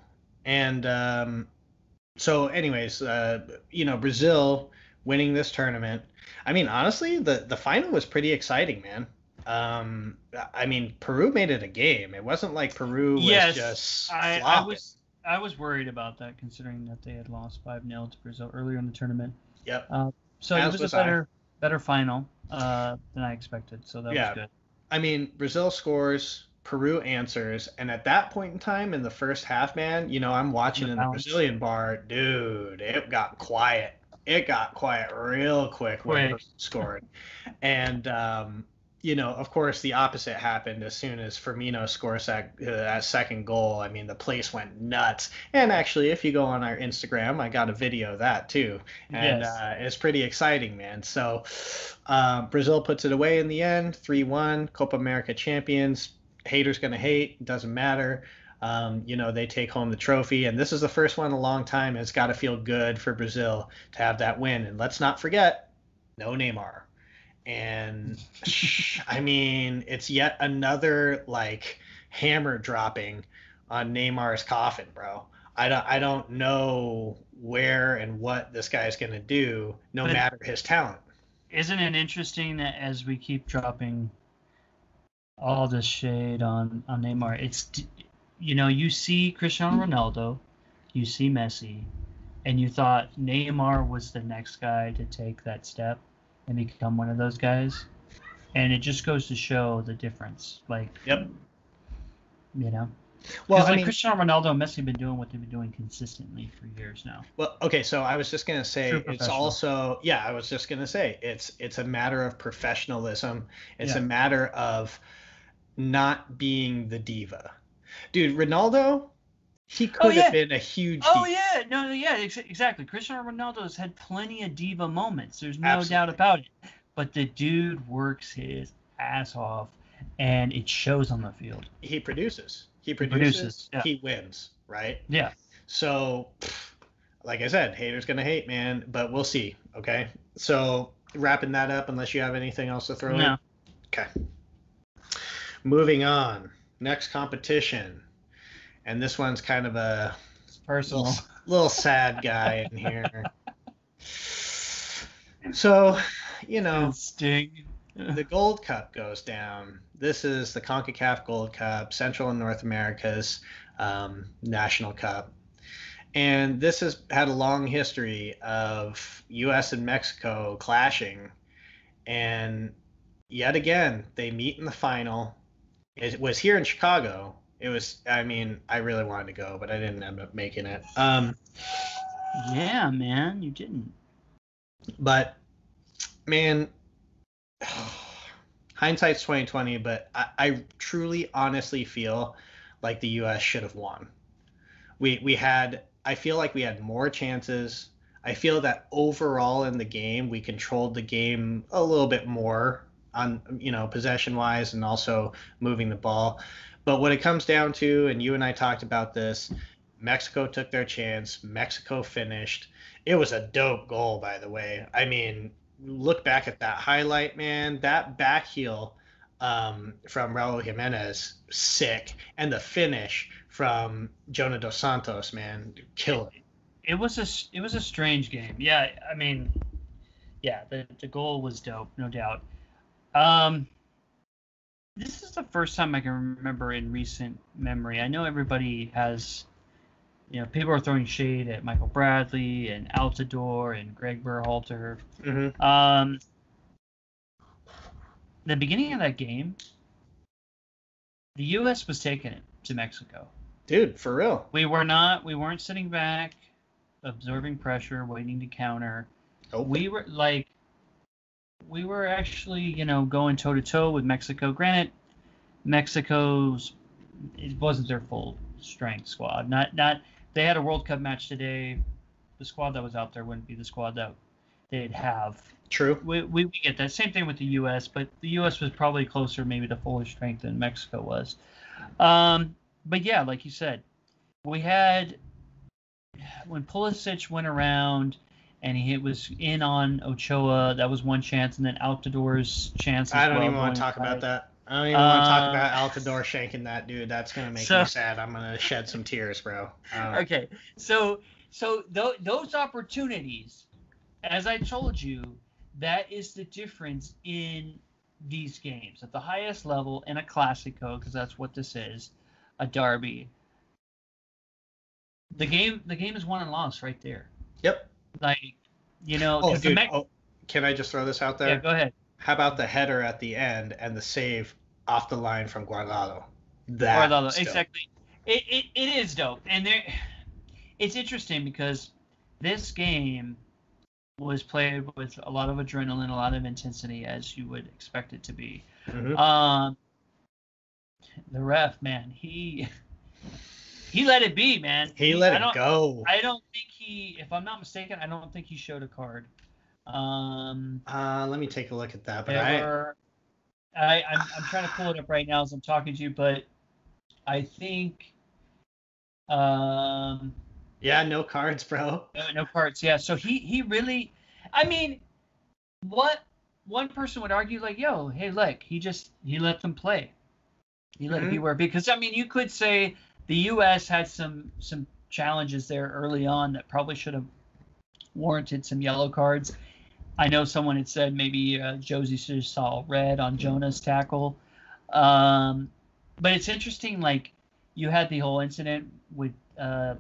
And um, so, anyways, uh, you know, Brazil winning this tournament. I mean, honestly, the the final was pretty exciting, man. Um, I mean, Peru made it a game. It wasn't like Peru was Yes, just I, I was I was worried about that considering that they had lost five 0 to Brazil earlier in the tournament. Yep. Uh, so As it was, was a I. better better final uh, than I expected. So that Yeah. was good. I mean, Brazil scores, Peru answers, and at that point in time in the first half, man, you know, I'm watching The in the. Brazilian bar, dude, it got quiet. It got quiet real quick when Quick. Brazil scored. And um, you know, of course, the opposite happened as soon as Firmino scores that uh, that second goal. I mean, the place went nuts. And actually, if you go on our Instagram, I got a video of that too, and Yes. uh, it's pretty exciting, man. So uh, Brazil puts it away in the end, three-one, Copa America champions. Haters gonna hate, doesn't matter. Um, you know, they take home the trophy, and this is the first one in a long time. It's got to feel good for Brazil to have that win. And let's not forget, no Neymar. And I mean, it's yet another like hammer dropping on Neymar's coffin, bro. I don't, I don't know where and what this guy's gonna do, no But- matter his talent. Isn't it interesting that as we keep dropping all this shade on on Neymar, it's you know you see Cristiano Ronaldo, you see Messi, and you thought Neymar was the next guy to take that step and become one of those guys, and it just goes to show the difference. Like Yep. you know, Well, because I like mean, Cristiano Ronaldo and Messi have been doing what they've been doing consistently for years now. Well, okay, so I was just gonna say it's also yeah, I was just gonna say it's it's a matter of professionalism. It's Yeah. a matter of not being the diva. Dude, Ronaldo, he oh, could Oh, yeah. have been a huge Oh diva. yeah, no, yeah, ex- exactly. Cristiano Ronaldo's had plenty of diva moments. There's no Absolutely. doubt about it. But the dude works his ass off, and it shows on the field. He produces. He produces, produces. yeah. He wins, right? Yeah, So, like I said, haters gonna hate, man, but we'll see. Okay, so wrapping that up, unless you have anything else to throw in. no, Okay. Moving on. Next competition. And this one's kind of a it's personal. little, little sad guy in here. So, you know, Sting. the Gold Cup goes down. This is the CONCACAF Gold Cup, Central and North America's um, national cup. And this has had a long history of U.S. and Mexico clashing. And yet again, they meet in the final. It was here in Chicago. It was, I mean, I really wanted to go, but I didn't end up making it. Um, Yeah, man, you didn't. but man hindsight's 2020, but I, I truly, honestly feel like the U.S. should have won. We we had. I feel like we had more chances. I feel that overall in the game we controlled the game a little bit more on you know possession wise and also moving the ball. But what it comes down to, and you and I talked about this, Mexico took their chance. Mexico finished. It was a dope goal, by the way. I mean, look back at that highlight, man. That back heel um, from Raul Jimenez, sick, and the finish from Jona dos Santos, man, killing. it. Was a it was a strange game. Yeah, I mean, yeah, the the goal was dope, no doubt. Um, this is the first time I can remember in recent memory. I know everybody has you know, people are throwing shade at Michael Bradley and Altidore and Greg Berhalter. Mm-hmm. Um, the beginning of that game, the U.S. was taking it to Mexico. Dude, for real. We were not. We weren't sitting back, absorbing pressure, waiting to counter. Nope. We were like, we were actually, you know, going toe to toe with Mexico. Granted, Mexico's it wasn't their full strength squad. Not not they had a World Cup match today. The squad that was out there wouldn't be the squad that they'd have. True. We, we, we get that. Same thing with the U.S., but the U.S. was probably closer, maybe to fuller strength than Mexico was. Um, but yeah, like you said, we had when Pulisic went around and he was in on Ochoa. That was one chance, and then Altidore's chance. I don't well even want to talk about that. I don't even uh, want to talk about Altidore shanking that dude. That's gonna make so, me sad. I'm gonna shed some tears, bro. Um, okay, so so th- those opportunities, as I told you, that is the difference in these games at the highest level in a Classico, because that's what this is, a derby. The game, the game is won and lost right there. Yep. Like, you know, oh, dude, oh, can I just throw this out there? Yeah, go ahead. How about the header at the end and the save off the line from Guardado? That Guardado, exactly. It, it, it is dope, and there, it's interesting because this game was played with a lot of adrenaline, a lot of intensity, as you would expect it to be. Mm-hmm. Um, the ref, man, he he let it be, man. He, he let it go. I don't think he, if I'm not mistaken, I don't think he showed a card. Um, uh, let me take a look at that. But I, were, I, I'm, I'm trying to pull it up right now as I'm talking to you, but I think, um, yeah, no cards, bro. No, no cards. Yeah. So he, he really, I mean, what one person would argue like, yo, hey, look, he just he let them play. He let mm-hmm. it be where because I mean, you could say the U.S. had some some challenges there early on that probably should have warranted some yellow cards. I know someone had said maybe uh, Jozy should have saw red on Jona's tackle. Um, but it's interesting, like you had the whole incident with uh,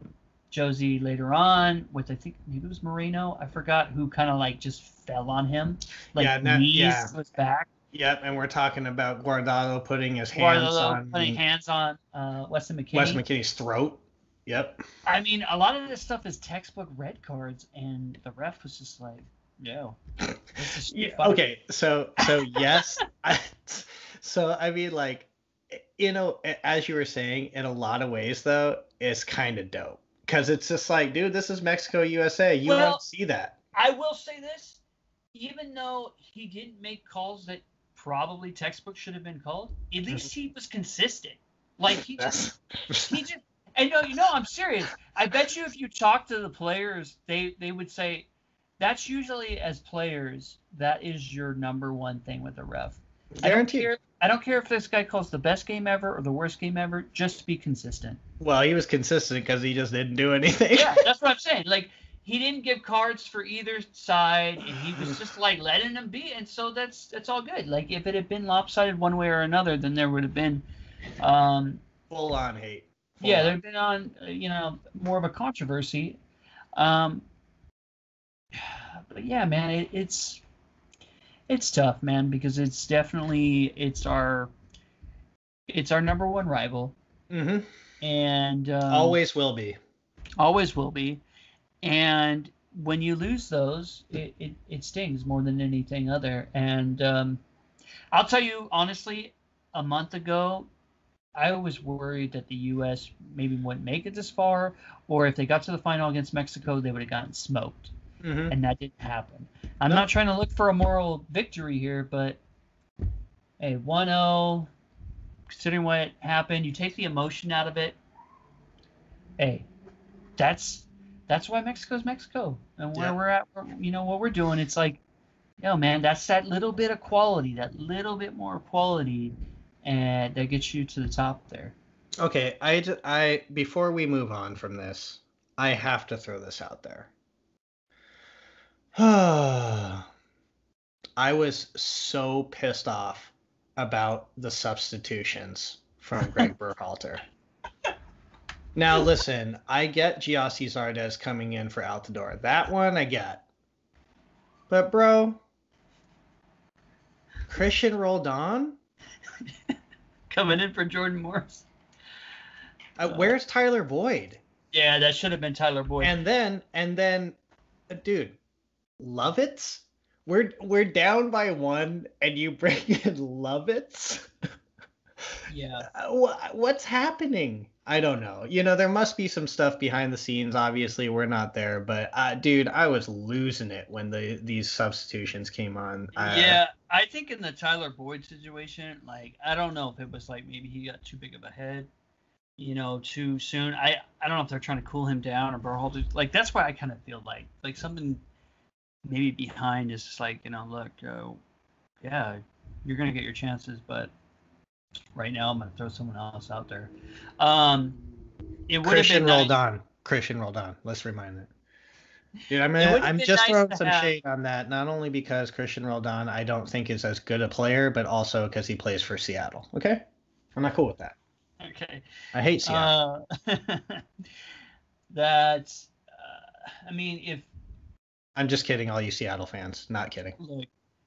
Jozy later on with I think maybe it was Moreno. I forgot who kind of like just fell on him, like yeah, that, knees yeah. was back. Yep, and we're talking about Guardado putting his hands Guardado on putting hands on uh, Weston McKennie. Weston McKennie's throat. Yep. I mean, a lot of this stuff is textbook red cards, and the ref was just like, "No." yeah, okay, so so yes, I, so I mean, like, you know, as you were saying, in a lot of ways though, it's kind of dope because it's just like, dude, this is Mexico USA. You well, to see that. I will say this, even though he didn't make calls that probably textbook should have been called, at least he was consistent. Like he just he just and no, you know, I'm serious. I bet you if you talk to the players, they they would say that's usually as players, that is your number one thing with a ref. I don't care. I don't care if this guy calls the best game ever or the worst game ever. Just be consistent. Well, he was consistent because he just didn't do anything. yeah, that's what I'm saying. Like he didn't give cards for either side, and he was just like letting them be, and so that's that's all good. Like if it had been lopsided one way or another, then there would have been um, full on hate. Full yeah, there'd been on you know more of a controversy. Um, but yeah, man, it, it's it's tough, man, because it's definitely it's our it's our number one rival, mm-hmm. and um, always will be. Always will be, and when you lose those, it, it, it stings more than anything other. And um, I'll tell you honestly, a month ago, I was worried that the U.S. maybe wouldn't make it this far, or if they got to the final against Mexico, they would have gotten smoked, Mm-hmm. and that didn't happen. I'm not trying to look for a moral victory here, but hey, 1-0, considering what happened, you take the emotion out of it. Hey, that's that's why Mexico's Mexico, and where Yeah. we're at, you know what we're doing. It's like, yo, man, that's that little bit of quality, that little bit more quality, and that gets you to the top there. Okay, I, I before we move on from this, I have to throw this out there. I was so pissed off about the substitutions from Greg Berhalter. Now listen, I get Gyasi Zardes coming in for Altidore. That one I get. But bro, Christian Roldan? Coming in for Jordan Morris. Uh, where's Tyler Boyd? Yeah, that should have been Tyler Boyd. And then and then uh, dude, Lovitz? We're we're down by one and you bring in Lovitz? yeah, Uh, What's happening? I don't know. You know, there must be some stuff behind the scenes. Obviously, we're not there, but uh, dude, I was losing it when the these substitutions came on. Uh, yeah. I think in the Tyler Boyd situation, like I don't know if it was like maybe he got too big of a head, you know, too soon. I I don't know if they're trying to cool him down or Berhalter. Like that's why I kind of feel like like something maybe behind is just like you know, look, uh, yeah, you're gonna get your chances, but right now I'm gonna throw someone else out there. Um, it would have Christian nice- Roldan. Christian Roldan. Let's remind it. Dude, I'm gonna, I'm just nice throwing some have- shade on that, not only because Christian Roldan I don't think is as good a player, but also because he plays for Seattle. Okay, I'm not cool with that. Okay. I hate Seattle. Uh, that's, uh, I mean, if I'm just kidding, all you Seattle fans. Not kidding. look,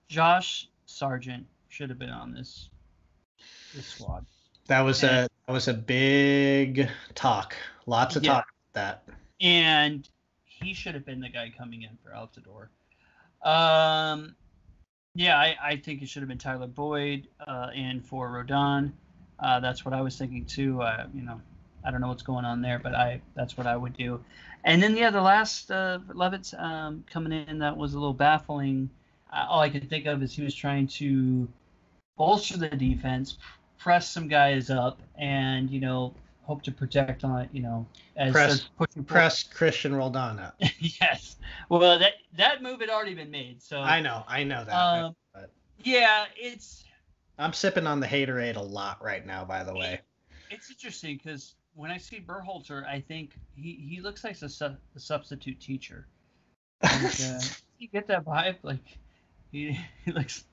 Josh Sargent should have been on this squad. That was And- a that was a big talk. Lots of Yeah. talk about that. and he should have been the guy coming in for Altidore. Um, yeah, I, I think it should have been Tyler Boyd uh, and for Roldan. Uh, that's what I was thinking too. Uh, you know, I don't know what's going on there, but I that's what I would do. And then yeah, the last uh, Lovitz um, coming in that was a little baffling. Uh, all I could think of is he was trying to bolster the defense, press some guys up, and you know hope to protect on you know as Press- pushing forward. Press Christian Roldan up. yes. Well, that that move had already been made. So I know, I know that. um, but yeah, it's I'm sipping on the haterade a lot right now. By the way, it's interesting because when I see Berhalter, I think he, he looks like a, su- a substitute teacher. Like, uh, you get that vibe? Like he, he looks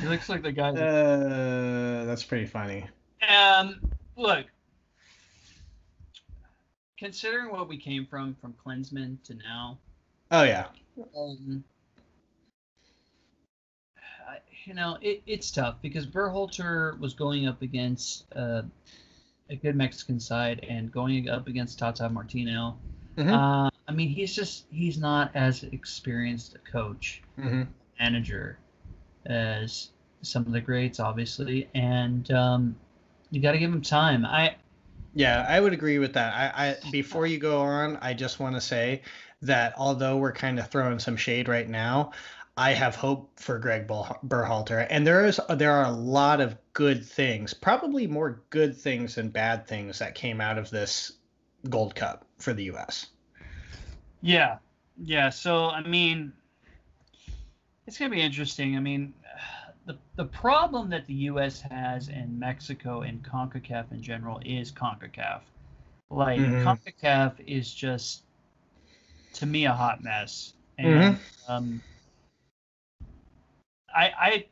he looks like the guy. That, uh, that's pretty funny. um, look, considering what we came from from Klinsmann to now, Oh yeah, um, you know, it, it's tough because Berhalter was going up against uh, a good Mexican side and going up against Tata Martino. Mhm. Uh, I mean, he's just he's not as experienced a coach hmm manager as some of the greats, obviously, and um, you got to give him time. I Yeah, I would agree with that. I, I before you go on, I just want to say that although we're kind of throwing some shade right now, I have hope for Greg Berhalter, and there is there are a lot of good things, probably more good things than bad things that came out of this Gold Cup for the U.S. Yeah, yeah. So I mean, it's gonna be interesting. I mean, the the problem that the U.S. has in Mexico and Concacaf in general is Concacaf. Like Mhm. Concacaf is just, to me, a hot mess. And um, I I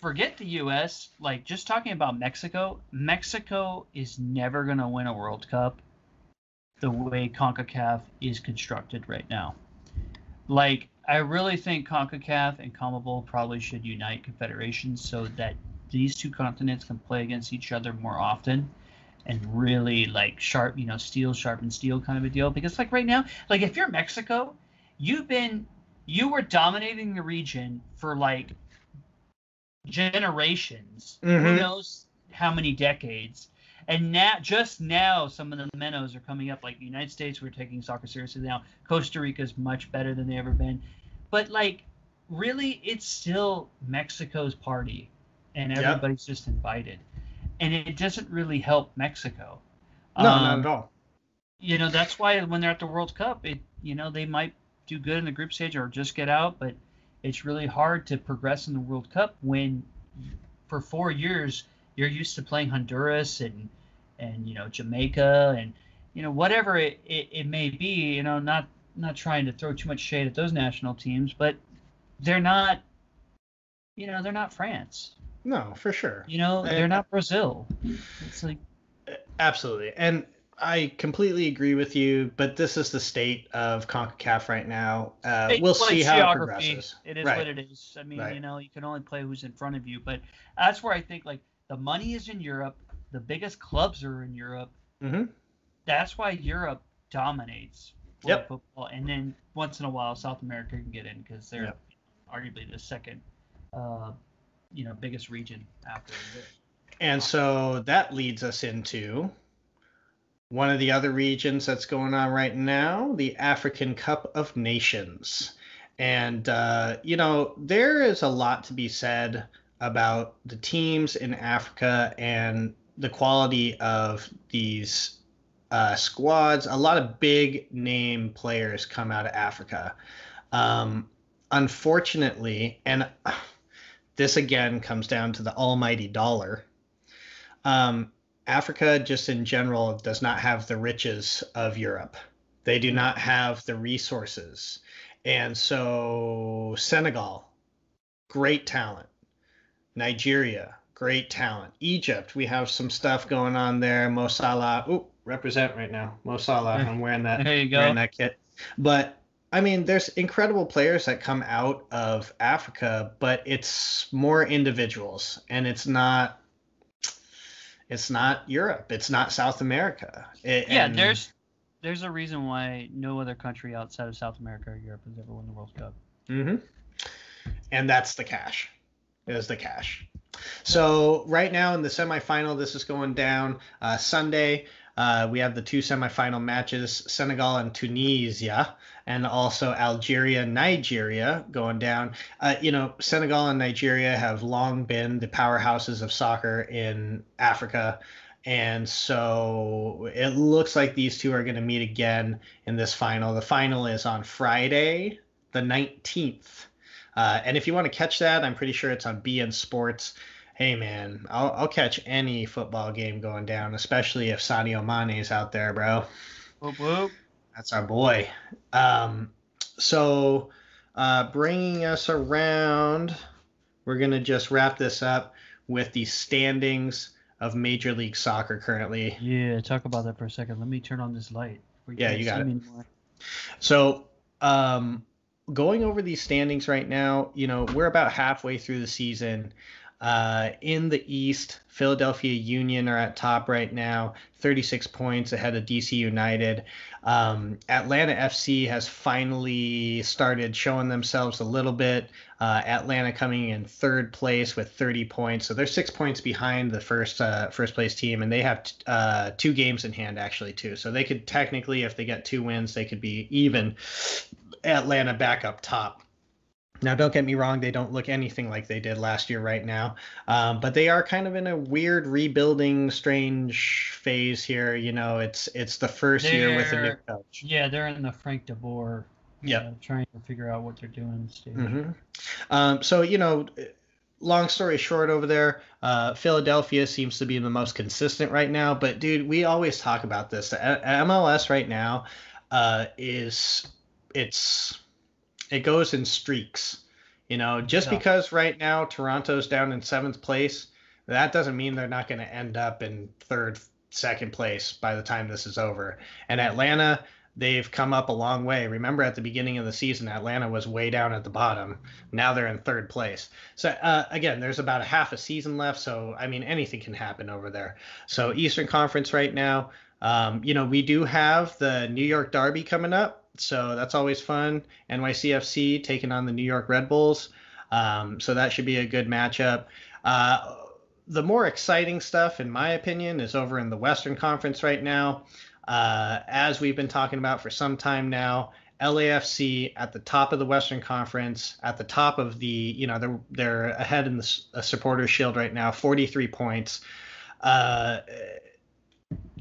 forget the U.S. Like just talking about Mexico. Mexico is never gonna win a World Cup the way CONCACAF is constructed right now. Like, I really think CONCACAF and CONMEBOL probably should unite confederations so that these two continents can play against each other more often and really like sharp, you know, steel sharpen steel kind of a deal. Because like right now, like if you're Mexico, you've been you were dominating the region for like generations. Who Mhm. knows how many decades? And now, just now, some of the minnows are coming up. Like the United States, we're taking soccer seriously now. Costa Rica is much better than they ever been. But like, really, it's still Mexico's party, and Yep. everybody's just invited, and it doesn't really help Mexico. No, not Um, at all. you know that's why when they're at the World Cup, it you know they might do good in the group stage or just get out, but it's really hard to progress in the World Cup when for four years you're used to playing Honduras and and you know Jamaica and you know whatever it, it, it may be. You know, not not trying to throw too much shade at those national teams, but they're not. You know, they're not France. No, for sure. You know, they're not Brazil. It's like Absolutely. And I completely agree with you, but this is the state of CONCACAF right now. Uh, we'll see how it progresses. It is Right. what it is. I mean, Right. you know, you can only play who's in front of you, but that's where I think like the money is in Europe. The biggest clubs are in Europe. hmm That's why Europe dominates Yep. football, and then once in a while South America can get in because they're Yep. arguably the second, uh, you know, biggest region after. Europe. And so that leads us into one of the other regions that's going on right now, the African Cup of Nations. And, uh, you know, there is a lot to be said about the teams in Africa and the quality of these uh, squads. A lot of big name players come out of Africa. Um, unfortunately, and this again comes down to the almighty dollar. Um, Africa, just in general, does not have the riches of Europe. They do not have the resources. And so, Senegal, great talent. Nigeria, great talent. Egypt, we have some stuff going on there. Mo Salah, ooh, represent right now. Mo Salah, I'm wearing that, There you go. wearing that kit. But I mean, there's incredible players that come out of Africa, but it's more individuals, and it's not. It's not Europe. It's not South America. It- Yeah, and- there's there's a reason why no other country outside of South America or Europe has ever won the World Cup. Mm-hmm. And that's the cash. Is the cash. So right now in the semifinal, this is going down uh, Sunday. Uh, we have the two semifinal matches: Senegal and Tunisia, and also Algeria, Nigeria going down. Uh, you know, Senegal and Nigeria have long been the powerhouses of soccer in Africa. And so it looks like these two are going to meet again in this final. The final is on Friday, the 19th. Uh, and if you want to catch that, I'm pretty sure it's on beIN Sports. Hey man, I'll, I'll catch any football game going down, especially if Sadio Mane's out there, bro. Whoop whoop. That's our boy. Um, so, uh, bringing us around, we're gonna just wrap this up with the standings of Major League Soccer currently. Yeah, talk about that for a second. Let me turn on this light. where Yeah, you got it. anymore. So, um, going over these standings right now, you know, we're about halfway through the season. Uh, in the East, Philadelphia Union are at top right now, 36 points ahead of DC United. Um, Atlanta FC has finally started showing themselves a little bit. Uh, Atlanta coming in third place with 30 points, so they're six points behind the first uh, first place team, and they have t- uh, two games in hand actually too. So they could technically, if they get two wins, they could be even. Atlanta back up top. Now, don't get me wrong; they don't look anything like they did last year right now, um, but they are kind of in a weird rebuilding, strange phase here. You know, it's it's the first year with a new coach. Yeah, they're in the Frank de Boer. Yep. know, trying to figure out what they're doing. Stage. hmm Um, so you know, long story short, over there, uh, Philadelphia seems to be the most consistent right now. But dude, we always talk about this. The MLS right now uh, is it's it goes in streaks. You know, just Yeah. because right now Toronto's down in seventh place, that doesn't mean they're not going to end up in third, second place by the time this is over. And Atlanta, they've come up a long way. Remember at the beginning of the season, Atlanta was way down at the bottom. Now they're in third place. So uh, again, there's about a half a season left. So I mean, anything can happen over there. So Eastern Conference right now, um, you know, we do have the New York Derby coming up. So that's always fun. NYCFC taking on the New York Red Bulls. Um, so that should be a good matchup. Uh, the more exciting stuff, in my opinion, is over in the Western Conference right now. Uh, as we've been talking about for some time now, LAFC at the top of the Western Conference, at the top of the, you know, they're they're ahead in the uh, Supporters Shield right now, 43 points. Uh,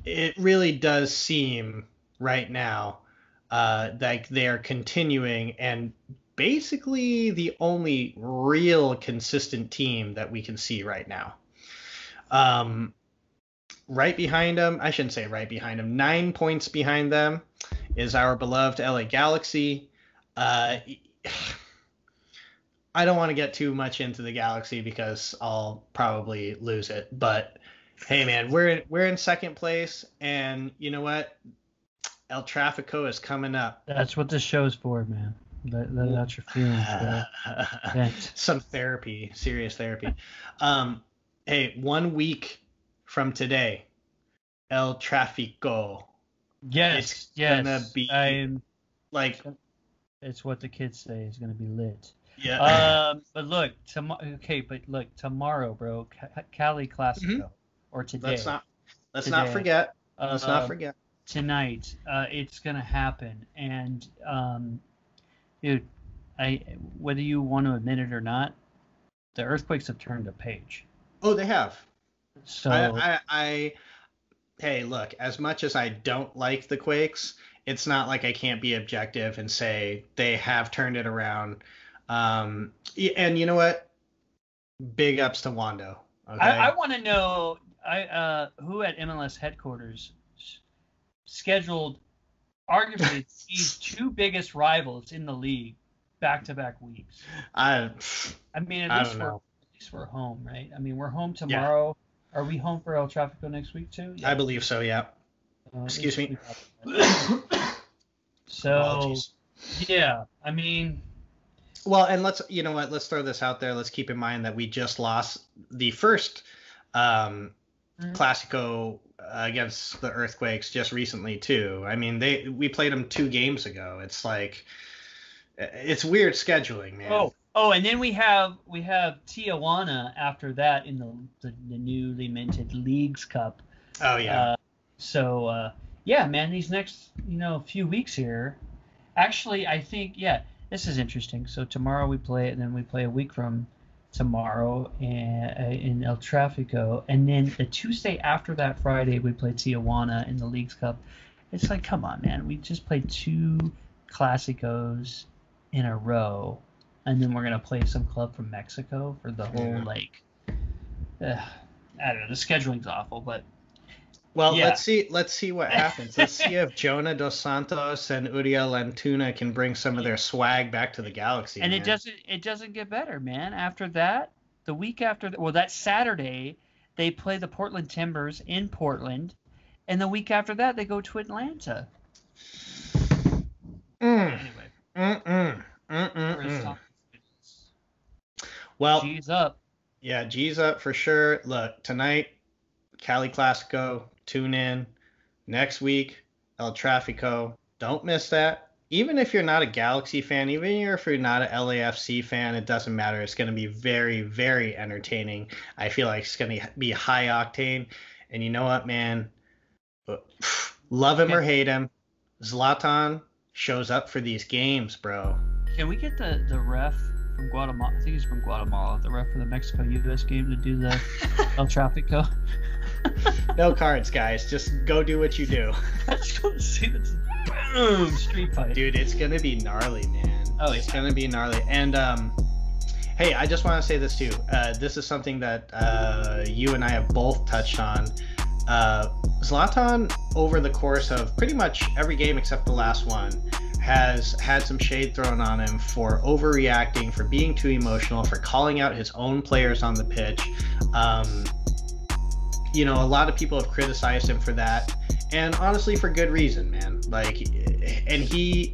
it really does seem right now uh, like they are continuing and basically the only real consistent team that we can see right now. Um, right behind them, I shouldn't say right behind them, nine points behind them is our beloved LA Galaxy. Uh, I don't want to get too much into the Galaxy because I'll probably lose it. But hey, man, we're we're in second place, and you know what? El Trafico is coming up. That's what this show's for, man. That, that, that's your feelings. Some therapy, serious therapy. Um, hey, one week from today, El Trafico Yes, it's yes. Gonna be I'm, like it's what the kids say is gonna be lit. Yeah. Um, but look, tomorrow. Okay, but look, tomorrow, bro, Cali Classico, mm-hmm. or today. Let's not. Let's today, not forget. Let's uh, not forget. Tonight, uh, it's gonna happen, and um, dude, I whether you want to admit it or not, the earthquakes have turned a page. Oh, they have. So I, I, I hey, look, as much as I don't like the Quakes, it's not like I can't be objective and say they have turned it around. Um, and you know what? Big ups to Wondo. Okay? I, I want to know I, uh, who at MLS headquarters scheduled arguably these two biggest rivals in the league back to back weeks. I I mean at least we're at least we're home, right? I mean we're home tomorrow. Are we home for El Trafico next week too? Yeah. I believe so. Yeah. Uh, Excuse me. so oh, yeah, I mean. Well, and let's you know what? Let's throw this out there. Let's keep in mind that we just lost the first um, mm-hmm. Classico against the Earthquakes just recently too. I mean, they we played them two games ago. It's like it's weird scheduling, man. Oh, Oh, and then we have we have Tijuana after that in the the, the newly minted Leagues Cup. Oh yeah. Uh, so uh, yeah, man, these next you know few weeks here, actually, I think yeah, this is interesting. So tomorrow we play it, and then we play a week from tomorrow in, uh, in El Trafico, and then the Tuesday after that Friday we play Tijuana in the Leagues Cup. It's like, come on, man, we just played two Clásicos in a row and then we're gonna play some club from Mexico for the whole like. Uh, I don't know. The scheduling's awful, but. Well, yeah. let's see. Let's see what happens. Let's see if Jona Dos Santos and Uriel Antuna can bring some of their swag back to the Galaxy. And man. it doesn't. It doesn't get better, man. After that, the week after, well, that Saturday, they play the Portland Timbers in Portland, and the week after that, they go to Atlanta. Mm. Anyway. Mm-mm. Mm-mm. Well, G's up. Yeah, G's up for sure. Look, tonight, Cali Classico, tune in. Next week, El Trafico. Don't miss that. Even if you're not a Galaxy fan, even if you're not an LAFC fan, it doesn't matter. It's going to be very, very entertaining. I feel like it's going to be high octane. And you know what, man? Love him or hate him, Zlatan shows up for these games, bro. Can we get the, the ref from Guatemala. I think he's from Guatemala. The ref for the Mexico U.S. game to do the El Trafico. no cards, guys. Just go do what you do. Let's go see this boom street fight. Dude, it's gonna be gnarly, man. Oh, it's yeah. gonna be gnarly. And um, hey, I just want to say this too. Uh, this is something that uh, you and I have both touched on. Uh, Zlatan, over the course of pretty much every game except the last one, has had some shade thrown on him for overreacting, for being too emotional, for calling out his own players on the pitch. Um, you know, a lot of people have criticized him for that, and honestly, for good reason, man. Like, and he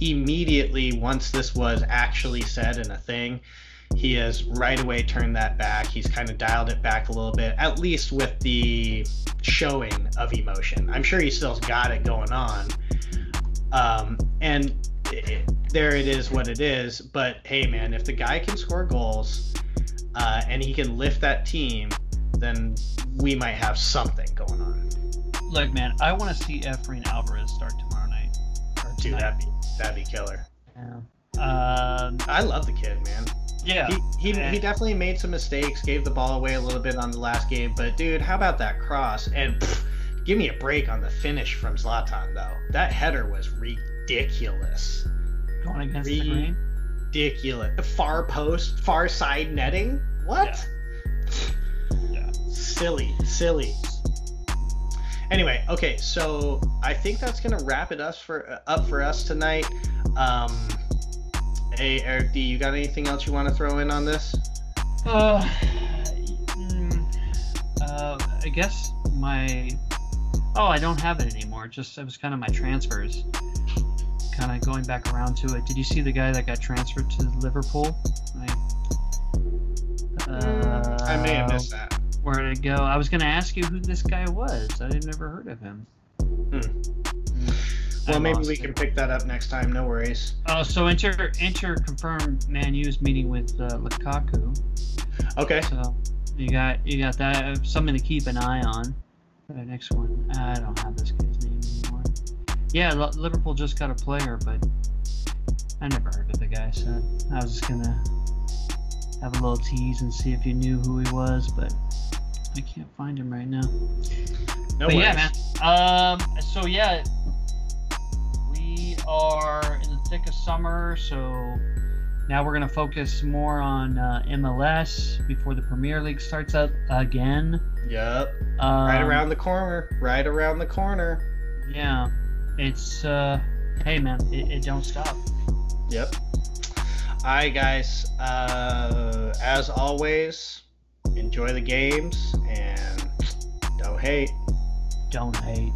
immediately, once this was actually said in a thing, he has right away turned that back. He's kind of dialed it back a little bit, at least with the showing of emotion. I'm sure he still's got it going on, um, and it, there it is what it is. But hey, man, if the guy can score goals uh, and he can lift that team, then we might have something going on. Look, man, I want to see Efrain Alvarez start tomorrow night. Dude, that'd be that'd be killer. Yeah. Um, I love the kid, man. yeah. He, he, he definitely made some mistakes, gave the ball away a little bit on the last game, but dude, how about that cross? And pff, give me a break on the finish from Zlatan, though. That header was ridiculous. going against Re- the grain. Ridiculous. Far post, far side netting? What? Yeah. Silly, silly. Anyway, okay, so I think that's gonna wrap it us for up for us tonight. Um, hey, Eric D, you got anything else you want to throw in on this? Uh, mm, uh, I guess my. Oh, I don't have it anymore. Just it was kind of my transfers. Kind of going back around to it. Did you see the guy that got transferred to Liverpool? I, uh, I may have missed that. Where it go? I was going to ask you who this guy was. I had never heard of him. Hmm. Mm, I Well, maybe we it. can pick that up next time. No worries. Oh, so Inter Inter confirmed Man U's meeting with uh, Lukaku. Okay. So you got you got that something to keep an eye on. The next one, I don't have this guy's name anymore. Yeah, Li- Liverpool just got a player, but I never heard of the guy, so I was just gonna have a little tease and see if you knew who he was, but I can't find him right now. No but worries. yeah, man. Um, so yeah, we are in the thick of summer, so now we're gonna focus more on uh, MLS before the Premier League starts up again. Yep. Um, Right around the corner. Right around the corner. Yeah, it's uh, hey man, it, it don't stop. Yep. All right, guys. Uh, as always, enjoy the games and don't hate. Don't hate.